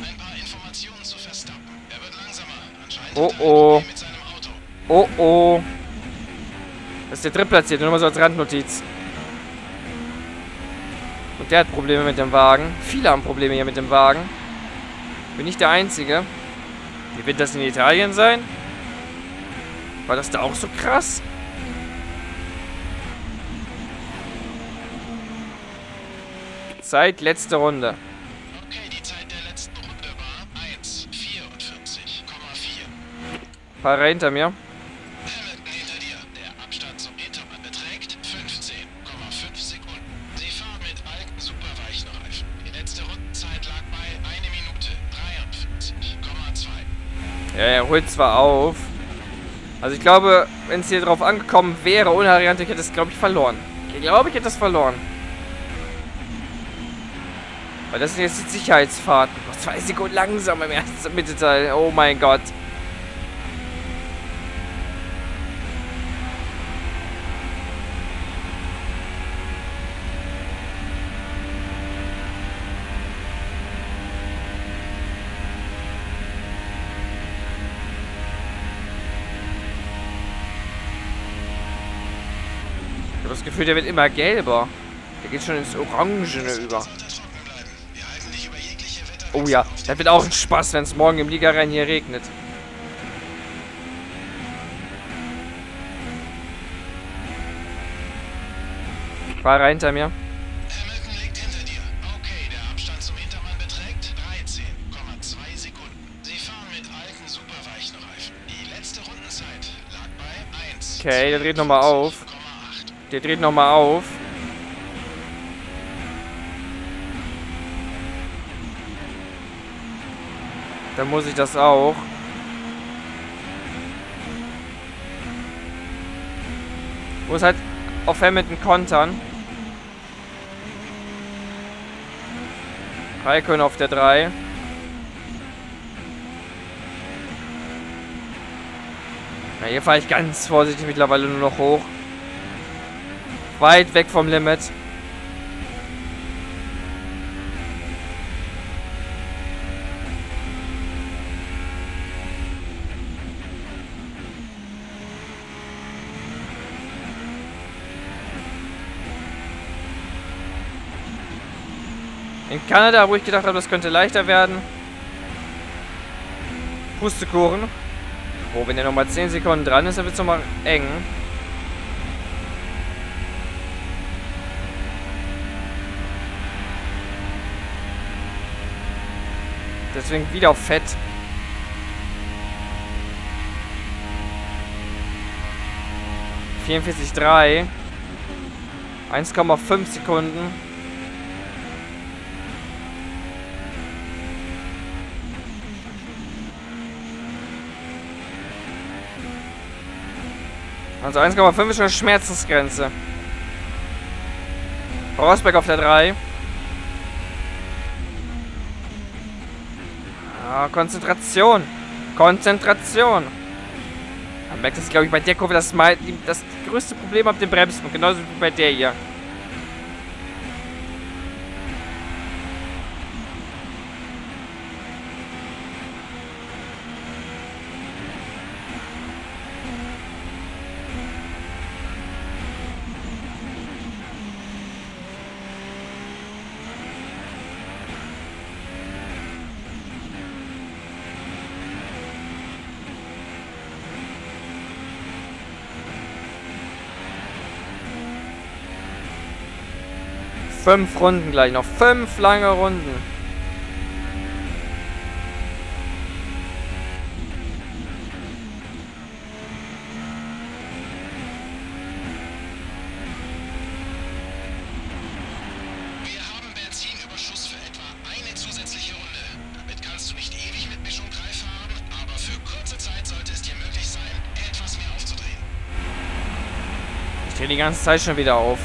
C: Ein paar Informationen zu Verstappen. Er wird langsamer. Anscheinend
D: Oh, oh. Oh oh. Das ist der drittplatzierte, nur mal so als Randnotiz. Und der hat Probleme mit dem Wagen. Viele haben Probleme hier mit dem Wagen. Bin nicht der Einzige. Wie wird das in Italien sein? War das da auch so krass? Zeit, letzte Runde.
C: 1 Minute 43,2.
D: Ja, er holt zwar auf. Also ich glaube, wenn es hier drauf angekommen wäre, ohne Variante, ich hätte es, glaube ich, verloren. Ich glaube, ich hätte es verloren. Weil das sind jetzt die Sicherheitsfahrten. Noch zwei Sekunden langsam im ersten Mittelteil. Oh mein Gott. Gefühl, der wird immer gelber. Der geht schon ins Orangene über. Oh ja, das wird auch ein Spaß, wenn es morgen im Ligarennen hier regnet. Fahrer hinter mir.
C: Hamilton liegt hinter dir. Okay, der Abstand zum Hintermann beträgt 13,2 Sekunden. Sie fahren mit alten superweichen Reifen. Die letzte Rundenzeit lag bei 1.
D: Okay, der dreht nochmal auf. Der dreht nochmal auf. Dann muss ich das auch. Muss halt auf Hamilton kontern. Raikön auf der 3. Ja, hier fahre ich ganz vorsichtig mittlerweile nur noch hoch. Weit weg vom Limit. In Kanada, wo ich gedacht habe, das könnte leichter werden. Pustekuchen. Oh, wenn der nochmal 10 Sekunden dran ist, dann wird es nochmal eng. Deswegen wieder Fett. 44,3. 1,5 Sekunden. Also 1,5 ist eine Schmerzensgrenze. Rosberg auf der 3. Konzentration. Konzentration. Man merkt das, glaube ich, bei der Kurve, das, mal, das größte Problem auf dem Bremsen. Genauso wie bei der hier. Fünf Runden gleich noch. Fünf lange Runden.
C: Wir haben Benzinüberschuss für etwa eine zusätzliche Runde. Damit kannst du nicht ewig mit Mischung 3 fahren, aber für kurze Zeit sollte es dir möglich sein, etwas mehr aufzudrehen.
D: Ich drehe die ganze Zeit schon wieder auf.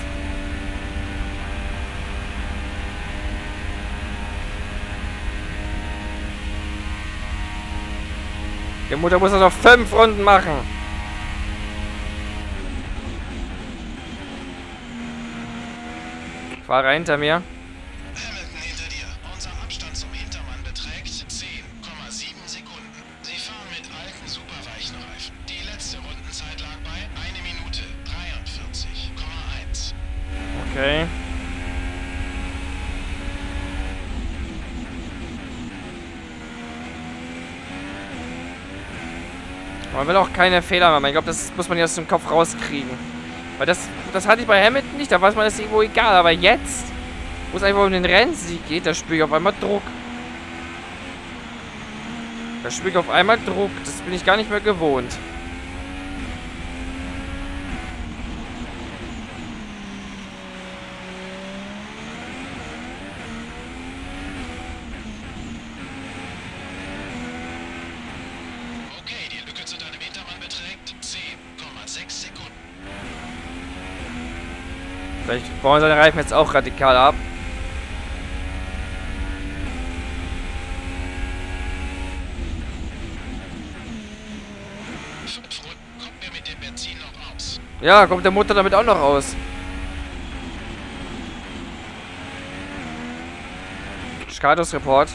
D: Mutter muss das auf fünf Runden machen. Fahrer hinter mir. Will auch keine Fehler machen. Ich glaube, das muss man ja aus dem Kopf rauskriegen. Weil das, das hatte ich bei Hamilton nicht. Da weiß man das irgendwo egal. Aber jetzt, wo es einfach um den Rennsieg geht, da spüre ich auf einmal Druck. Da spüre ich auf einmal Druck. Das bin ich gar nicht mehr gewohnt.
C: Okay, die Lücke zu deinem Hintermann beträgt 10,6 Sekunden.
D: Vielleicht bauen seine Reifen jetzt auch radikal ab. Ja, kommt der Motor damit auch noch raus. Status Report.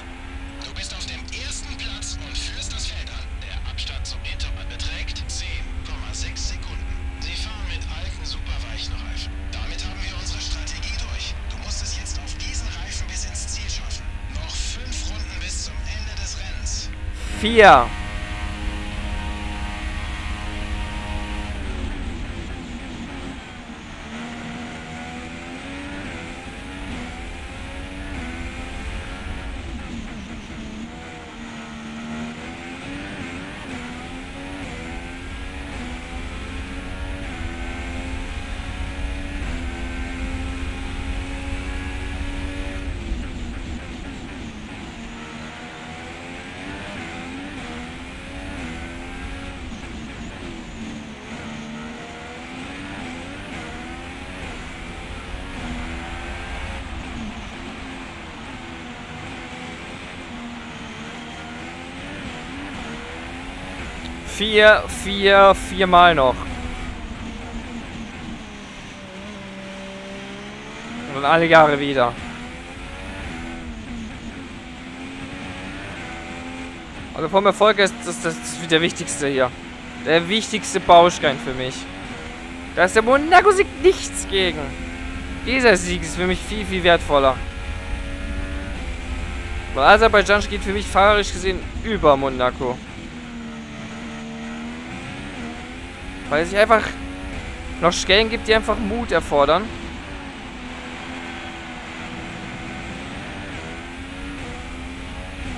D: Vier. Vier, vier, viermal noch. Und dann alle Jahre wieder. Also vom Erfolg ist das, das ist der wichtigste hier. Der wichtigste Baustein für mich. Da ist der Monaco Sieg nichts gegen. Dieser Sieg ist für mich viel, viel wertvoller. Weil Aserbaidschan geht für mich fahrerisch gesehen über Monaco. Weil es sich einfach noch Stellen gibt, die einfach Mut erfordern.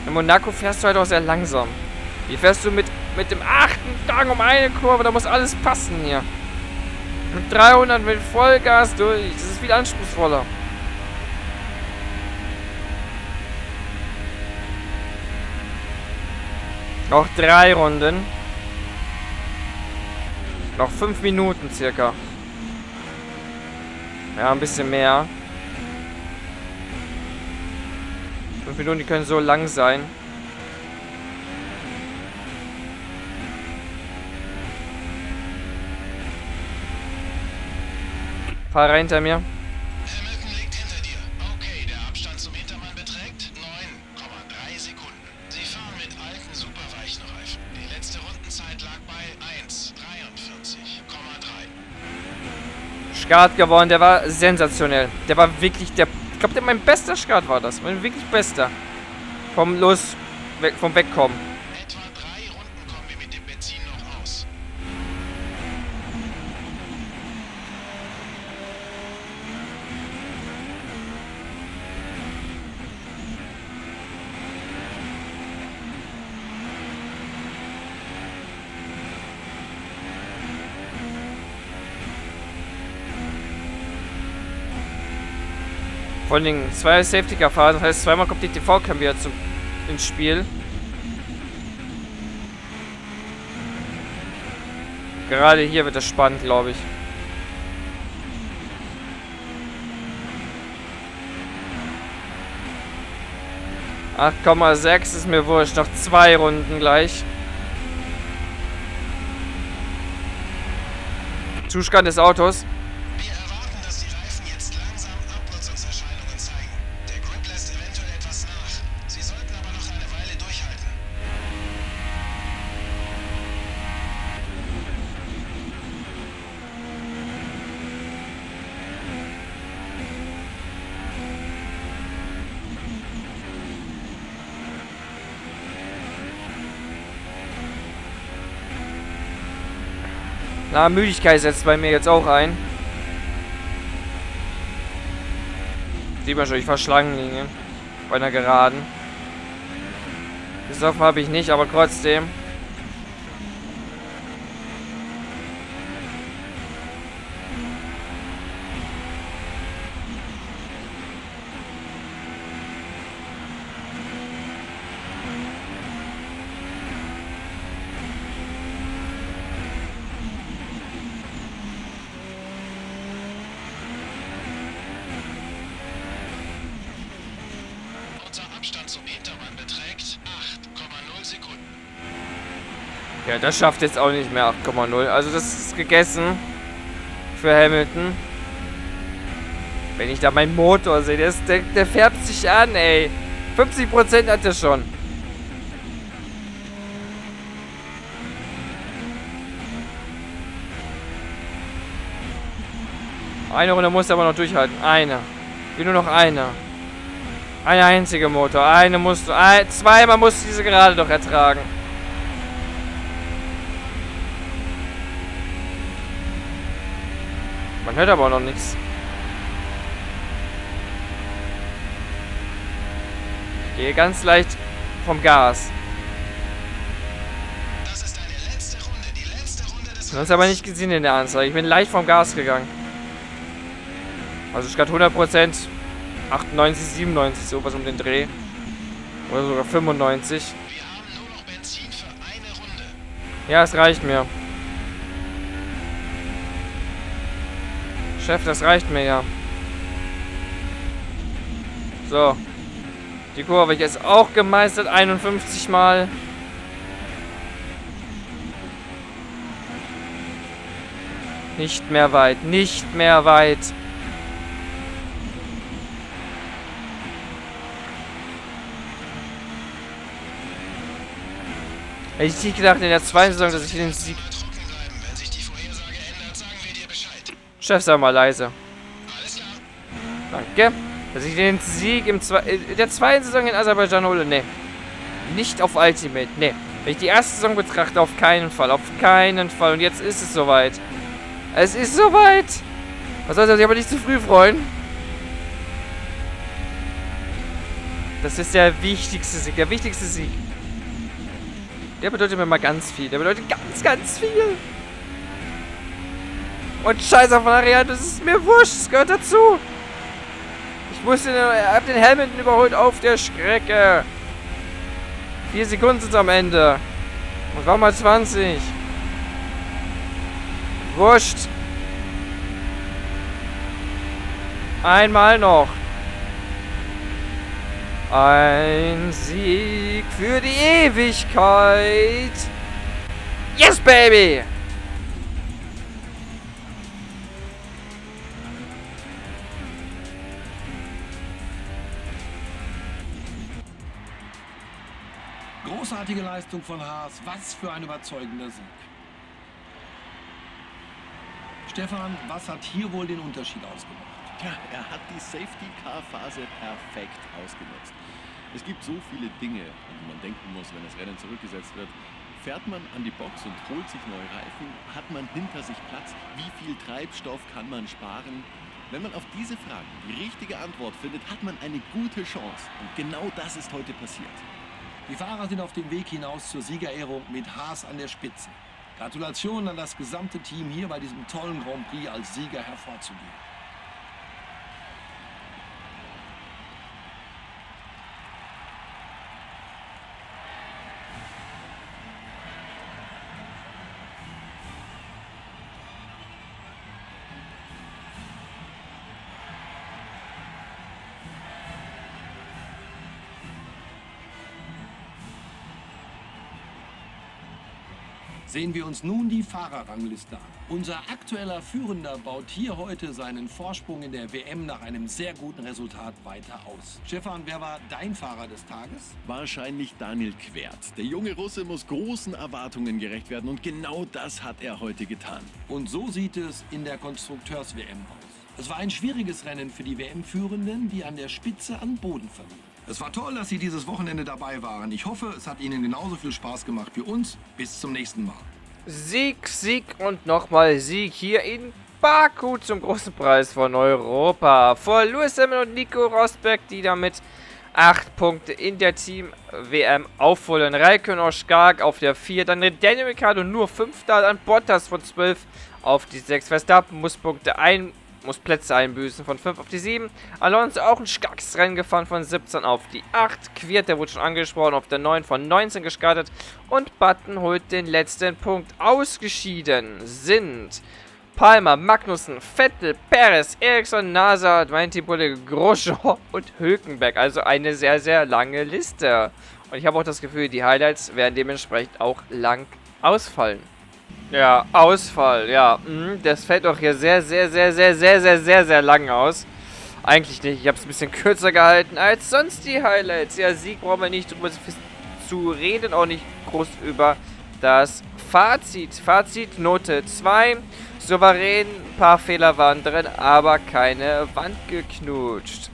D: In Monaco fährst du halt auch sehr langsam. Hier fährst du mit, mit dem achten Gang um eine Kurve, da muss alles passen hier. 300 mit Vollgas durch. Das ist viel anspruchsvoller. Noch drei Runden. Noch fünf Minuten circa. Ja, ein bisschen mehr. Fünf Minuten, die können so lang sein. Fahrer hinter mir. Skat gewonnen, der war sensationell. Der war wirklich der. Ich glaube, mein bester Skat war das. Mein wirklich bester. Vom Los, weg, vom Wegkommen.
C: Etwa drei Runden kommen wir mit dem Benzin noch aus.
D: Vor allen Dingen zwei Safety Car Phasen, das heißt zweimal kommt die TV-Cam wieder zum, ins Spiel. Gerade hier wird es spannend, glaube ich. Acht Komma sechs ist mir wurscht. Noch zwei Runden gleich. Zustand des Autos. Na, Müdigkeit setzt bei mir jetzt auch ein. Sieht man schon, ich fahre Schlangenlinie. Bei einer Geraden. Gesoffen habe ich nicht, aber trotzdem.
C: Unser Abstand zum Hintermann beträgt 8,0 Sekunden.
D: Ja, das schafft jetzt auch nicht mehr 8,0. Also das ist gegessen. Für Hamilton. Wenn ich da meinen Motor sehe, der, der, der färbt sich an, ey. 50% hat er schon. Eine Runde muss er aber noch durchhalten. Eine. Wie nur noch eine. Eine einzige Motor. Eine musst du. Ein, zweimal musst du diese gerade doch ertragen. Man hört aber auch noch nichts. Gehe ganz leicht vom Gas.
C: Das ist deine letzte Runde, die letzte Runde des
D: Du hast aber nicht gesehen in der Anzeige. Ich bin leicht vom Gas gegangen. Also statt 100% 98, 97, sowas um den Dreh. Oder sogar 95.
C: Wir haben nur noch Benzin für eine Runde.
D: Ja, es reicht mir. Chef, das reicht mir ja. So. Die Kurve habe ich jetzt auch gemeistert. 51 Mal. Nicht mehr weit. Nicht mehr weit. Hätte ich nicht gedacht in der zweiten Saison, dass ich den Sieg... Chef, sei mal leise. Danke. Dass ich den Sieg im Zwe in der zweiten Saison in Aserbaidschan hole. Nee. Nicht auf Ultimate. Nee. Wenn ich die erste Saison betrachte, auf keinen Fall. Auf keinen Fall. Und jetzt ist es soweit. Es ist soweit. Was soll sich aber nicht zu früh freuen? Das ist der wichtigste Sieg. Der wichtigste Sieg. Der bedeutet mir mal ganz viel. Der bedeutet ganz, ganz viel. Und scheiß auf Ariane, das ist mir wurscht, das gehört dazu. Ich musste, hat den Hamilton überholt auf der Strecke. Vier Sekunden sind am Ende. Und war mal 20. Wurscht. Einmal noch. Ein Sieg für die Ewigkeit. Yes, baby!
A: Großartige Leistung von Haas. Was für ein überzeugender Sieg. Stefan, was hat hier wohl den Unterschied ausgemacht?
B: Tja, er hat die Safety-Car-Phase perfekt ausgenutzt. Es gibt so viele Dinge, an die man denken muss, wenn das Rennen zurückgesetzt wird. Fährt man an die Box und holt sich neue Reifen, hat man hinter sich Platz, wie viel Treibstoff kann man sparen? Wenn man auf diese Fragen die richtige Antwort findet, hat man eine gute Chance. Und genau das ist heute passiert.
A: Die Fahrer sind auf dem Weg hinaus zur Siegerehrung mit Haas an der Spitze. Gratulation an das gesamte Team hier bei diesem tollen Grand Prix als Sieger hervorzugehen. Sehen wir uns nun die Fahrerrangliste an. Unser aktueller Führender baut hier heute seinen Vorsprung in der WM nach einem sehr guten Resultat weiter aus. Stefan, wer war dein Fahrer des Tages?
B: Wahrscheinlich Daniel Quert. Der junge Russe muss großen Erwartungen gerecht werden und genau das hat er heute getan.
A: Und so sieht es in der Konstrukteurs-WM aus. Es war ein schwieriges Rennen für die WM-Führenden, die an der Spitze an Boden verlieren. Es war toll, dass Sie dieses Wochenende dabei waren. Ich hoffe, es hat Ihnen genauso viel Spaß gemacht wie uns. Bis zum nächsten Mal.
D: Sieg, Sieg und nochmal Sieg hier in Baku zum großen Preis von Europa. Vor Louis Hamilton und Nico Rosberg, die damit 8 Punkte in der Team-WM aufholen. Raikkonen Stark auf der 4, dann Daniel Ricciardo nur 5 da, dann Bottas von 12 auf die 6. Verstappen muss Punkte ein muss Plätze einbüßen von 5 auf die 7. Alonso auch ein starkes Rennen gefahren von 17 auf die 8. Quiert, der wurde schon angesprochen, auf der 9 von 19 gestartet. Und Button holt den letzten Punkt. Ausgeschieden sind Palmer, Magnussen, Vettel, Perez, Eriksson, NASA, mein Teamkollege Grosjean und Hülkenberg. Also eine sehr, sehr lange Liste. Und ich habe auch das Gefühl, die Highlights werden dementsprechend auch lang ausfallen. Ja, Ausfall, ja. Mhm, das fällt doch hier sehr, sehr, sehr, sehr, sehr, sehr, sehr, sehr lang aus. Eigentlich nicht. Ich habe es ein bisschen kürzer gehalten als sonst die Highlights. Ja, Sieg brauchen wir nicht drüber zu reden, auch nicht groß über das Fazit. Fazit Note 2. Souverän, ein paar Fehler waren drin, aber keine Wand geknutscht.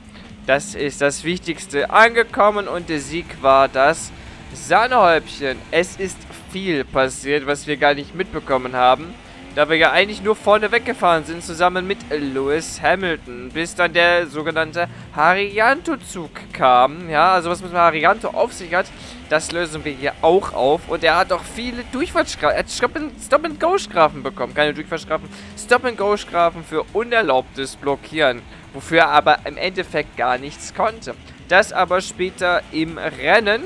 D: Das ist das Wichtigste angekommen und der Sieg war das Sahnehäubchen. Es ist viel passiert, was wir gar nicht mitbekommen haben. Da wir ja eigentlich nur vorne weggefahren sind, zusammen mit Lewis Hamilton. Bis dann der sogenannte Harianto-Zug kam. Ja, also was mit Harianto auf sich hat, das lösen wir hier auch auf. Und er hat auch viele Durchfahrtsstrafen, Stop-and-Go-Strafen bekommen. Keine Durchfahrtsstrafen, Stop-and-Go-Strafen für unerlaubtes Blockieren. Wofür er aber im Endeffekt gar nichts konnte. Das aber später im Rennen.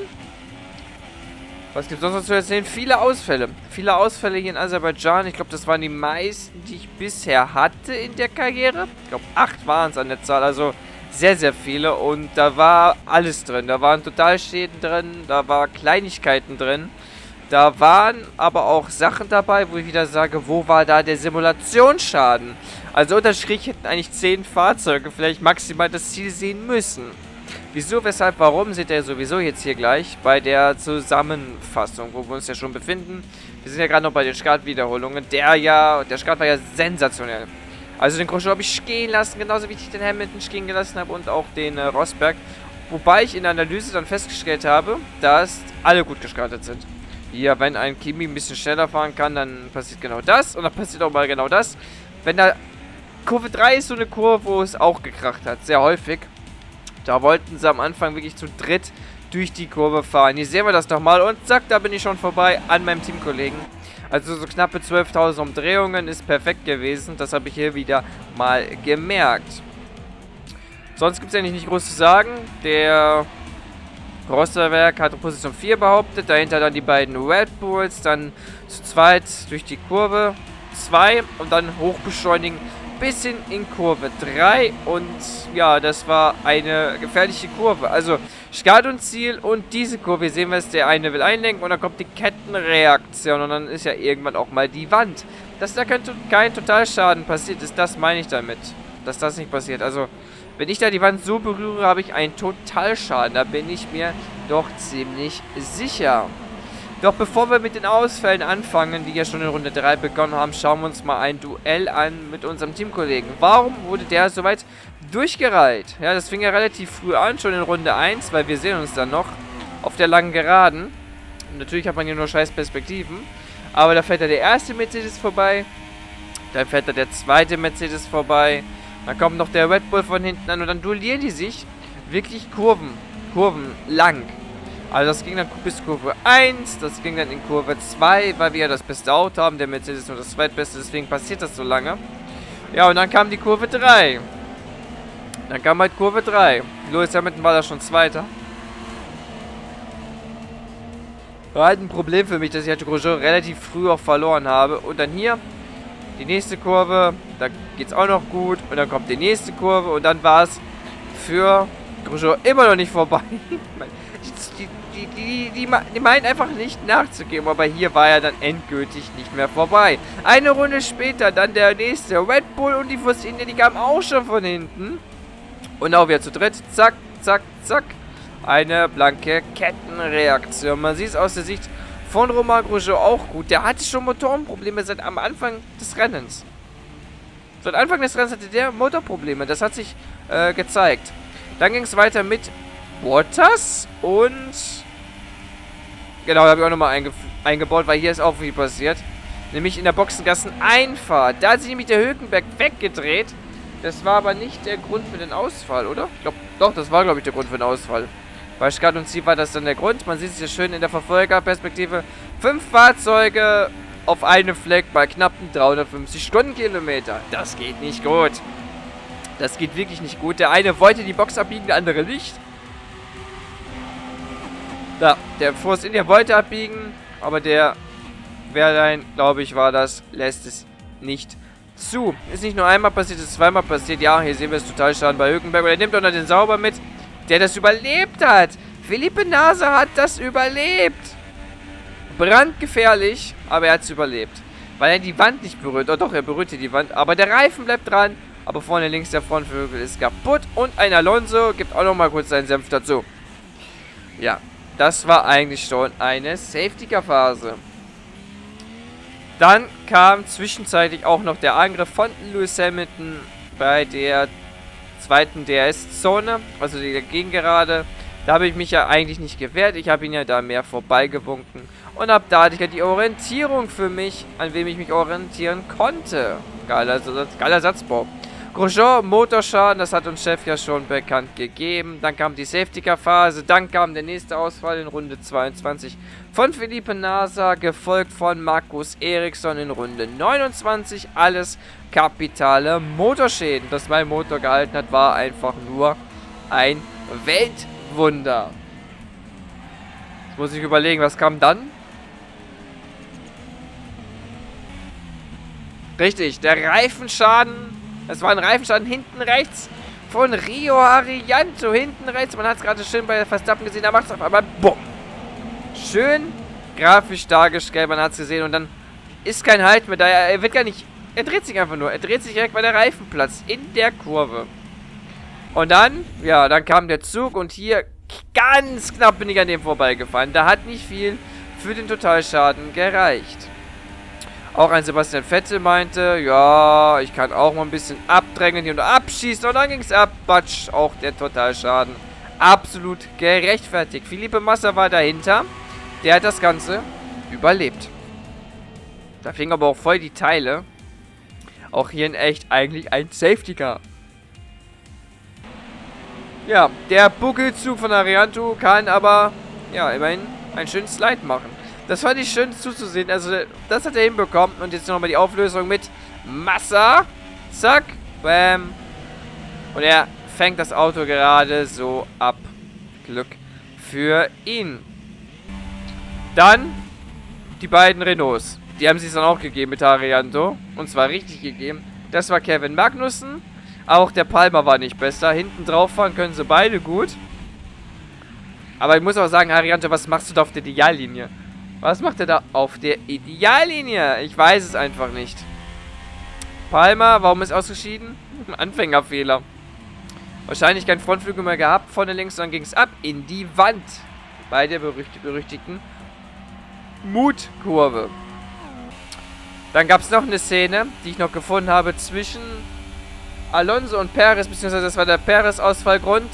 D: Was gibt es sonst noch zu erzählen? Viele Ausfälle. Viele Ausfälle hier in Aserbaidschan. Ich glaube, das waren die meisten, die ich bisher hatte in der Karriere. Ich glaube, acht waren es an der Zahl. Also sehr, sehr viele. Und da war alles drin. Da waren Totalschäden drin. Da waren Kleinigkeiten drin. Da waren aber auch Sachen dabei, wo ich wieder sage, wo war da der Simulationsschaden? Also unter Strich hätten eigentlich zehn Fahrzeuge vielleicht maximal das Ziel sehen müssen. Wieso, weshalb, warum, seht ihr sowieso jetzt hier gleich bei der Zusammenfassung, wo wir uns ja schon befinden. Wir sind ja gerade noch bei den Startwiederholungen. Der ja, der Start war ja sensationell. Also den Grosjean habe ich stehen lassen, genauso wie ich den Hamilton stehen gelassen habe und auch den äh, Rosberg. Wobei ich in der Analyse dann festgestellt habe, dass alle gut gestartet sind. Hier, wenn ein Kimi ein bisschen schneller fahren kann, dann passiert genau das. Und dann passiert auch mal genau das. Wenn da Kurve 3 ist so eine Kurve, wo es auch gekracht hat, sehr häufig. Da wollten sie am Anfang wirklich zu dritt durch die Kurve fahren. Hier sehen wir das nochmal und zack, da bin ich schon vorbei an meinem Teamkollegen. Also so knappe 12.000 Umdrehungen ist perfekt gewesen. Das habe ich hier wieder mal gemerkt. Sonst gibt es eigentlich nicht groß zu sagen. Der Rosterwerk hat Position 4 behauptet. Dahinter dann die beiden Red Bulls. Dann zu zweit durch die Kurve 2 und dann hochbeschleunigen bis hin in Kurve 3. Und ja, das war eine gefährliche Kurve. Also Start und Ziel und diese Kurve, sehen wir es, der eine will einlenken und dann kommt die Kettenreaktion und dann ist ja irgendwann auch mal die Wand. Dass da kein, kein Totalschaden passiert ist, das meine ich damit. Dass das nicht passiert. Also, wenn ich da die Wand so berühre, habe ich einen Totalschaden. Da bin ich mir doch ziemlich sicher. Doch bevor wir mit den Ausfällen anfangen, die ja schon in Runde 3 begonnen haben, schauen wir uns mal ein Duell an mit unserem Teamkollegen. Warum wurde der soweit durchgereiht? Ja, das fing ja relativ früh an, schon in Runde 1, weil wir sehen uns dann noch auf der langen Geraden. Und natürlich hat man hier nur scheiß Perspektiven. Aber da fährt er der erste Mercedes vorbei. Dann fährt er der zweite Mercedes vorbei. Dann kommt noch der Red Bull von hinten an und dann duellieren die sich wirklich Kurven, Kurven lang. Also das ging dann bis Kurve 1, das ging dann in Kurve 2, weil wir ja das beste Auto haben, der Mercedes nur das zweitbeste, deswegen passiert das so lange. Ja, und dann kam die Kurve 3. Dann kam halt Kurve 3. Lewis Hamilton war da schon Zweiter. War halt ein Problem für mich, dass ich halt Grosjean relativ früh auch verloren habe. Und dann hier die nächste Kurve, da geht es auch noch gut. Und dann kommt die nächste Kurve und dann war es für Grosjean immer noch nicht vorbei. (laughs) die, die, die, die, meinen einfach nicht nachzugeben, aber hier war er dann endgültig nicht mehr vorbei. Eine Runde später dann der nächste Red Bull und die India, die kamen auch schon von hinten. Und auch wieder zu dritt, zack, zack, zack. Eine blanke Kettenreaktion. Man sieht es aus der Sicht von Romain Grosjean auch gut. Der hatte schon Motorenprobleme seit am Anfang des Rennens. Seit Anfang des Rennens hatte der Motorprobleme. Das hat sich äh, gezeigt. Dann ging es weiter mit Waters und... Genau, habe ich auch nochmal einge eingebaut, weil hier ist auch viel passiert. Nämlich in der Boxengassen-Einfahrt. Da hat sich nämlich der Hökenberg weggedreht. Das war aber nicht der Grund für den Ausfall, oder? Ich glaube, doch, das war, glaube ich, der Grund für den Ausfall. Bei Skat und Ziel war das dann der Grund. Man sieht es hier schön in der Verfolgerperspektive. Fünf Fahrzeuge auf einem Fleck bei knappen 350 Stundenkilometer. Das geht nicht gut. Das geht wirklich nicht gut. Der eine wollte die Box abbiegen, der andere nicht. Da, der Force India wollte abbiegen, aber der Wehrlein, glaube ich, war das, lässt es nicht zu. Ist nicht nur einmal passiert, ist zweimal passiert. Ja, hier sehen wir es total schaden bei Hülkenberg. Und er nimmt auch noch den Sauber mit, der das überlebt hat. Philippe Nase hat das überlebt. Brandgefährlich, aber er hat es überlebt. Weil er die Wand nicht berührt. Oh doch, er berührte die Wand. Aber der Reifen bleibt dran. Aber vorne links der Frontflügel ist kaputt. Und ein Alonso gibt auch noch mal kurz seinen Senf dazu. Ja, das war eigentlich schon eine Safety-Car-Phase. Dann kam zwischenzeitlich auch noch der Angriff von Lewis Hamilton bei der zweiten DRS-Zone, also der Gegengerade. Da habe ich mich ja eigentlich nicht gewehrt. Ich habe ihn ja da mehr vorbeigewunken. Und ab da hatte ich ja die Orientierung für mich, an wem ich mich orientieren konnte. Geiler, geiler Satzbau. Grosjean, Motorschaden, das hat uns Chef ja schon bekannt gegeben. Dann kam die Safety-Car-Phase, dann kam der nächste Ausfall in Runde 22 von Felipe Nasa, gefolgt von Markus Eriksson in Runde 29. Alles kapitale Motorschäden. Dass mein Motor gehalten hat, war einfach nur ein Weltwunder. Jetzt muss ich überlegen, was kam dann? Richtig, der Reifenschaden das war ein Reifenschaden hinten rechts von Rio Arianto. Hinten rechts. Man hat es gerade schön bei Verstappen gesehen. Da macht es auf einmal BUM. Schön grafisch dargestellt. Man hat es gesehen. Und dann ist kein Halt mehr da. Er wird gar nicht... Er dreht sich einfach nur. Er dreht sich direkt bei der Reifenplatz. In der Kurve. Und dann, ja, dann kam der Zug. Und hier ganz knapp bin ich an dem vorbeigefahren. Da hat nicht viel für den Totalschaden gereicht. Auch ein Sebastian Vettel meinte, ja, ich kann auch mal ein bisschen abdrängen hier und abschießen. Und dann ging es ab. Batsch, auch der Totalschaden. Absolut gerechtfertigt. Philippe Massa war dahinter. Der hat das Ganze überlebt. Da fing aber auch voll die Teile. Auch hier in echt eigentlich ein Safety Car. Ja, der Buckelzug von Arianto kann aber, ja, immerhin einen schönen Slide machen. Das fand ich schön zuzusehen. Also, das hat er hinbekommen. Und jetzt nochmal die Auflösung mit Massa. Zack. Bam. Und er fängt das Auto gerade so ab. Glück für ihn. Dann die beiden Renaults. Die haben sich dann auch gegeben mit Arianto. Und zwar richtig gegeben. Das war Kevin Magnussen. Auch der Palmer war nicht besser. Hinten drauf fahren können sie beide gut. Aber ich muss auch sagen, Arianto, was machst du da auf der Ideallinie? Was macht er da auf der Ideallinie? Ich weiß es einfach nicht. Palmer, warum ist ausgeschieden? Anfängerfehler. Wahrscheinlich kein Frontflügel mehr gehabt, vorne links, dann ging es ab in die Wand. Bei der berüchtigten Mutkurve. Dann gab es noch eine Szene, die ich noch gefunden habe zwischen Alonso und Perez, beziehungsweise das war der Perez-Ausfallgrund.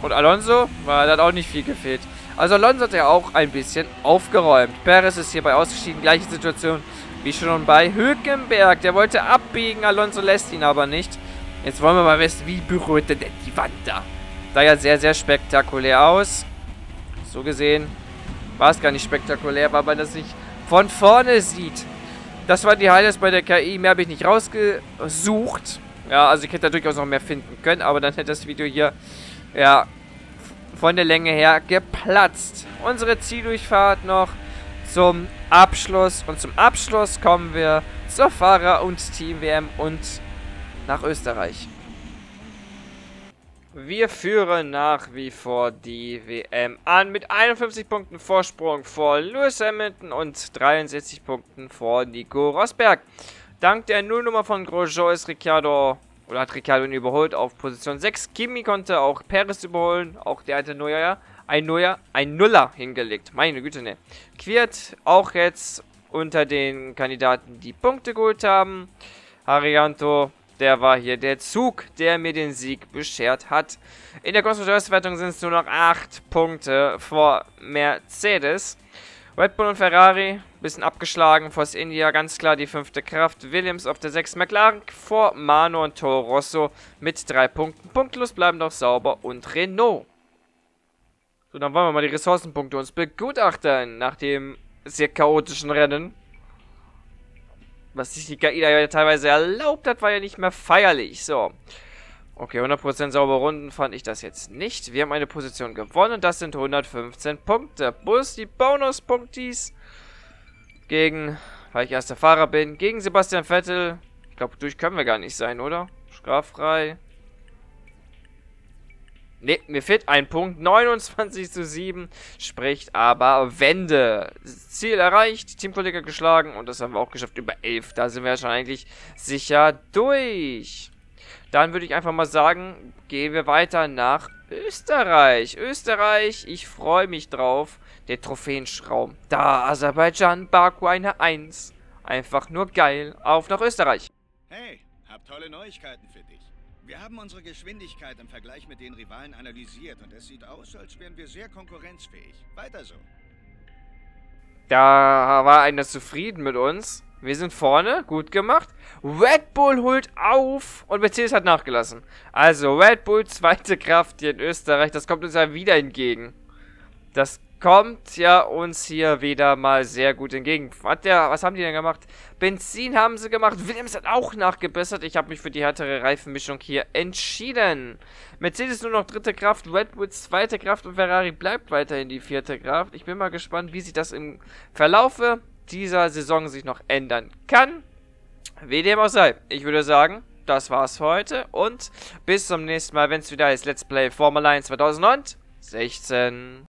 D: Und Alonso, war, da hat auch nicht viel gefehlt. Also Alonso hat ja auch ein bisschen aufgeräumt. Perez ist hierbei ausgeschieden, gleiche Situation wie schon bei Hülkenberg. Der wollte abbiegen, Alonso lässt ihn aber nicht. Jetzt wollen wir mal wissen, wie berührt denn die Wand da? Sah ja sehr, sehr spektakulär aus. So gesehen war es gar nicht spektakulär, weil man das nicht von vorne sieht. Das waren die Highlights bei der KI. Mehr habe ich nicht rausgesucht. Ja, also ich hätte da durchaus noch mehr finden können, aber dann hätte das Video hier, ja, von der Länge her geplatzt. Unsere Zieldurchfahrt noch zum Abschluss. Und zum Abschluss kommen wir zur Fahrer- und Team-WM und nach Österreich. Wir führen nach wie vor die WM an mit 51 Punkten Vorsprung vor Lewis Hamilton und 63 Punkten vor Nico Rosberg. Dank der Nullnummer von Grosjean ist Ricciardo, oder hat Ricciardo ihn überholt auf Position 6. Kimi konnte auch Perez überholen, auch der hatte Neuer, ein Neuer, ein Nuller hingelegt. Meine Güte, ne. Quiert auch jetzt unter den Kandidaten, die Punkte geholt haben. Harianto der war hier der Zug, der mir den Sieg beschert hat. In der Konstrukteurswertung sind es nur noch 8 Punkte vor Mercedes. Red Bull und Ferrari, bisschen abgeschlagen. Force India ganz klar die fünfte Kraft. Williams auf der 6. McLaren vor Mano und Toro Rosso mit 3 Punkten. Punktlos bleiben noch Sauber und Renault. So, dann wollen wir mal die Ressourcenpunkte uns begutachten nach dem sehr chaotischen Rennen was sich die KI da ja teilweise erlaubt hat, war ja nicht mehr feierlich. So. Okay, 100% saubere Runden fand ich das jetzt nicht. Wir haben eine Position gewonnen. Das sind 115 Punkte. Plus die Bonuspunktis gegen, weil ich erster Fahrer bin, gegen Sebastian Vettel. Ich glaube, durch können wir gar nicht sein, oder? Straffrei. Ne, mir fehlt ein Punkt. 29 zu 7 spricht aber Wende. Ziel erreicht, Teamkollege geschlagen und das haben wir auch geschafft über 11. Da sind wir ja schon eigentlich sicher durch. Dann würde ich einfach mal sagen, gehen wir weiter nach Österreich. Österreich, ich freue mich drauf. Der Trophäenschraum. Da, Aserbaidschan, Baku eine 1. Einfach nur geil. Auf nach Österreich.
E: Hey, hab tolle Neuigkeiten für dich. Wir haben unsere Geschwindigkeit im Vergleich mit den Rivalen analysiert und es sieht aus, als wären wir sehr konkurrenzfähig. Weiter so.
D: Da war einer zufrieden mit uns. Wir sind vorne, gut gemacht. Red Bull holt auf und Mercedes hat nachgelassen. Also Red Bull, zweite Kraft hier in Österreich, das kommt uns ja wieder entgegen. Das kommt ja uns hier wieder mal sehr gut entgegen. Hat der, was haben die denn gemacht? Benzin haben sie gemacht. Williams hat auch nachgebessert. Ich habe mich für die härtere Reifenmischung hier entschieden. Mercedes nur noch dritte Kraft, Red Bull zweite Kraft und Ferrari bleibt weiterhin die vierte Kraft. Ich bin mal gespannt, wie sich das im Verlaufe dieser Saison sich noch ändern kann. Wie dem auch sei. Ich würde sagen, das war's für heute und bis zum nächsten Mal, wenn es wieder ist Let's Play Formel 1 2016.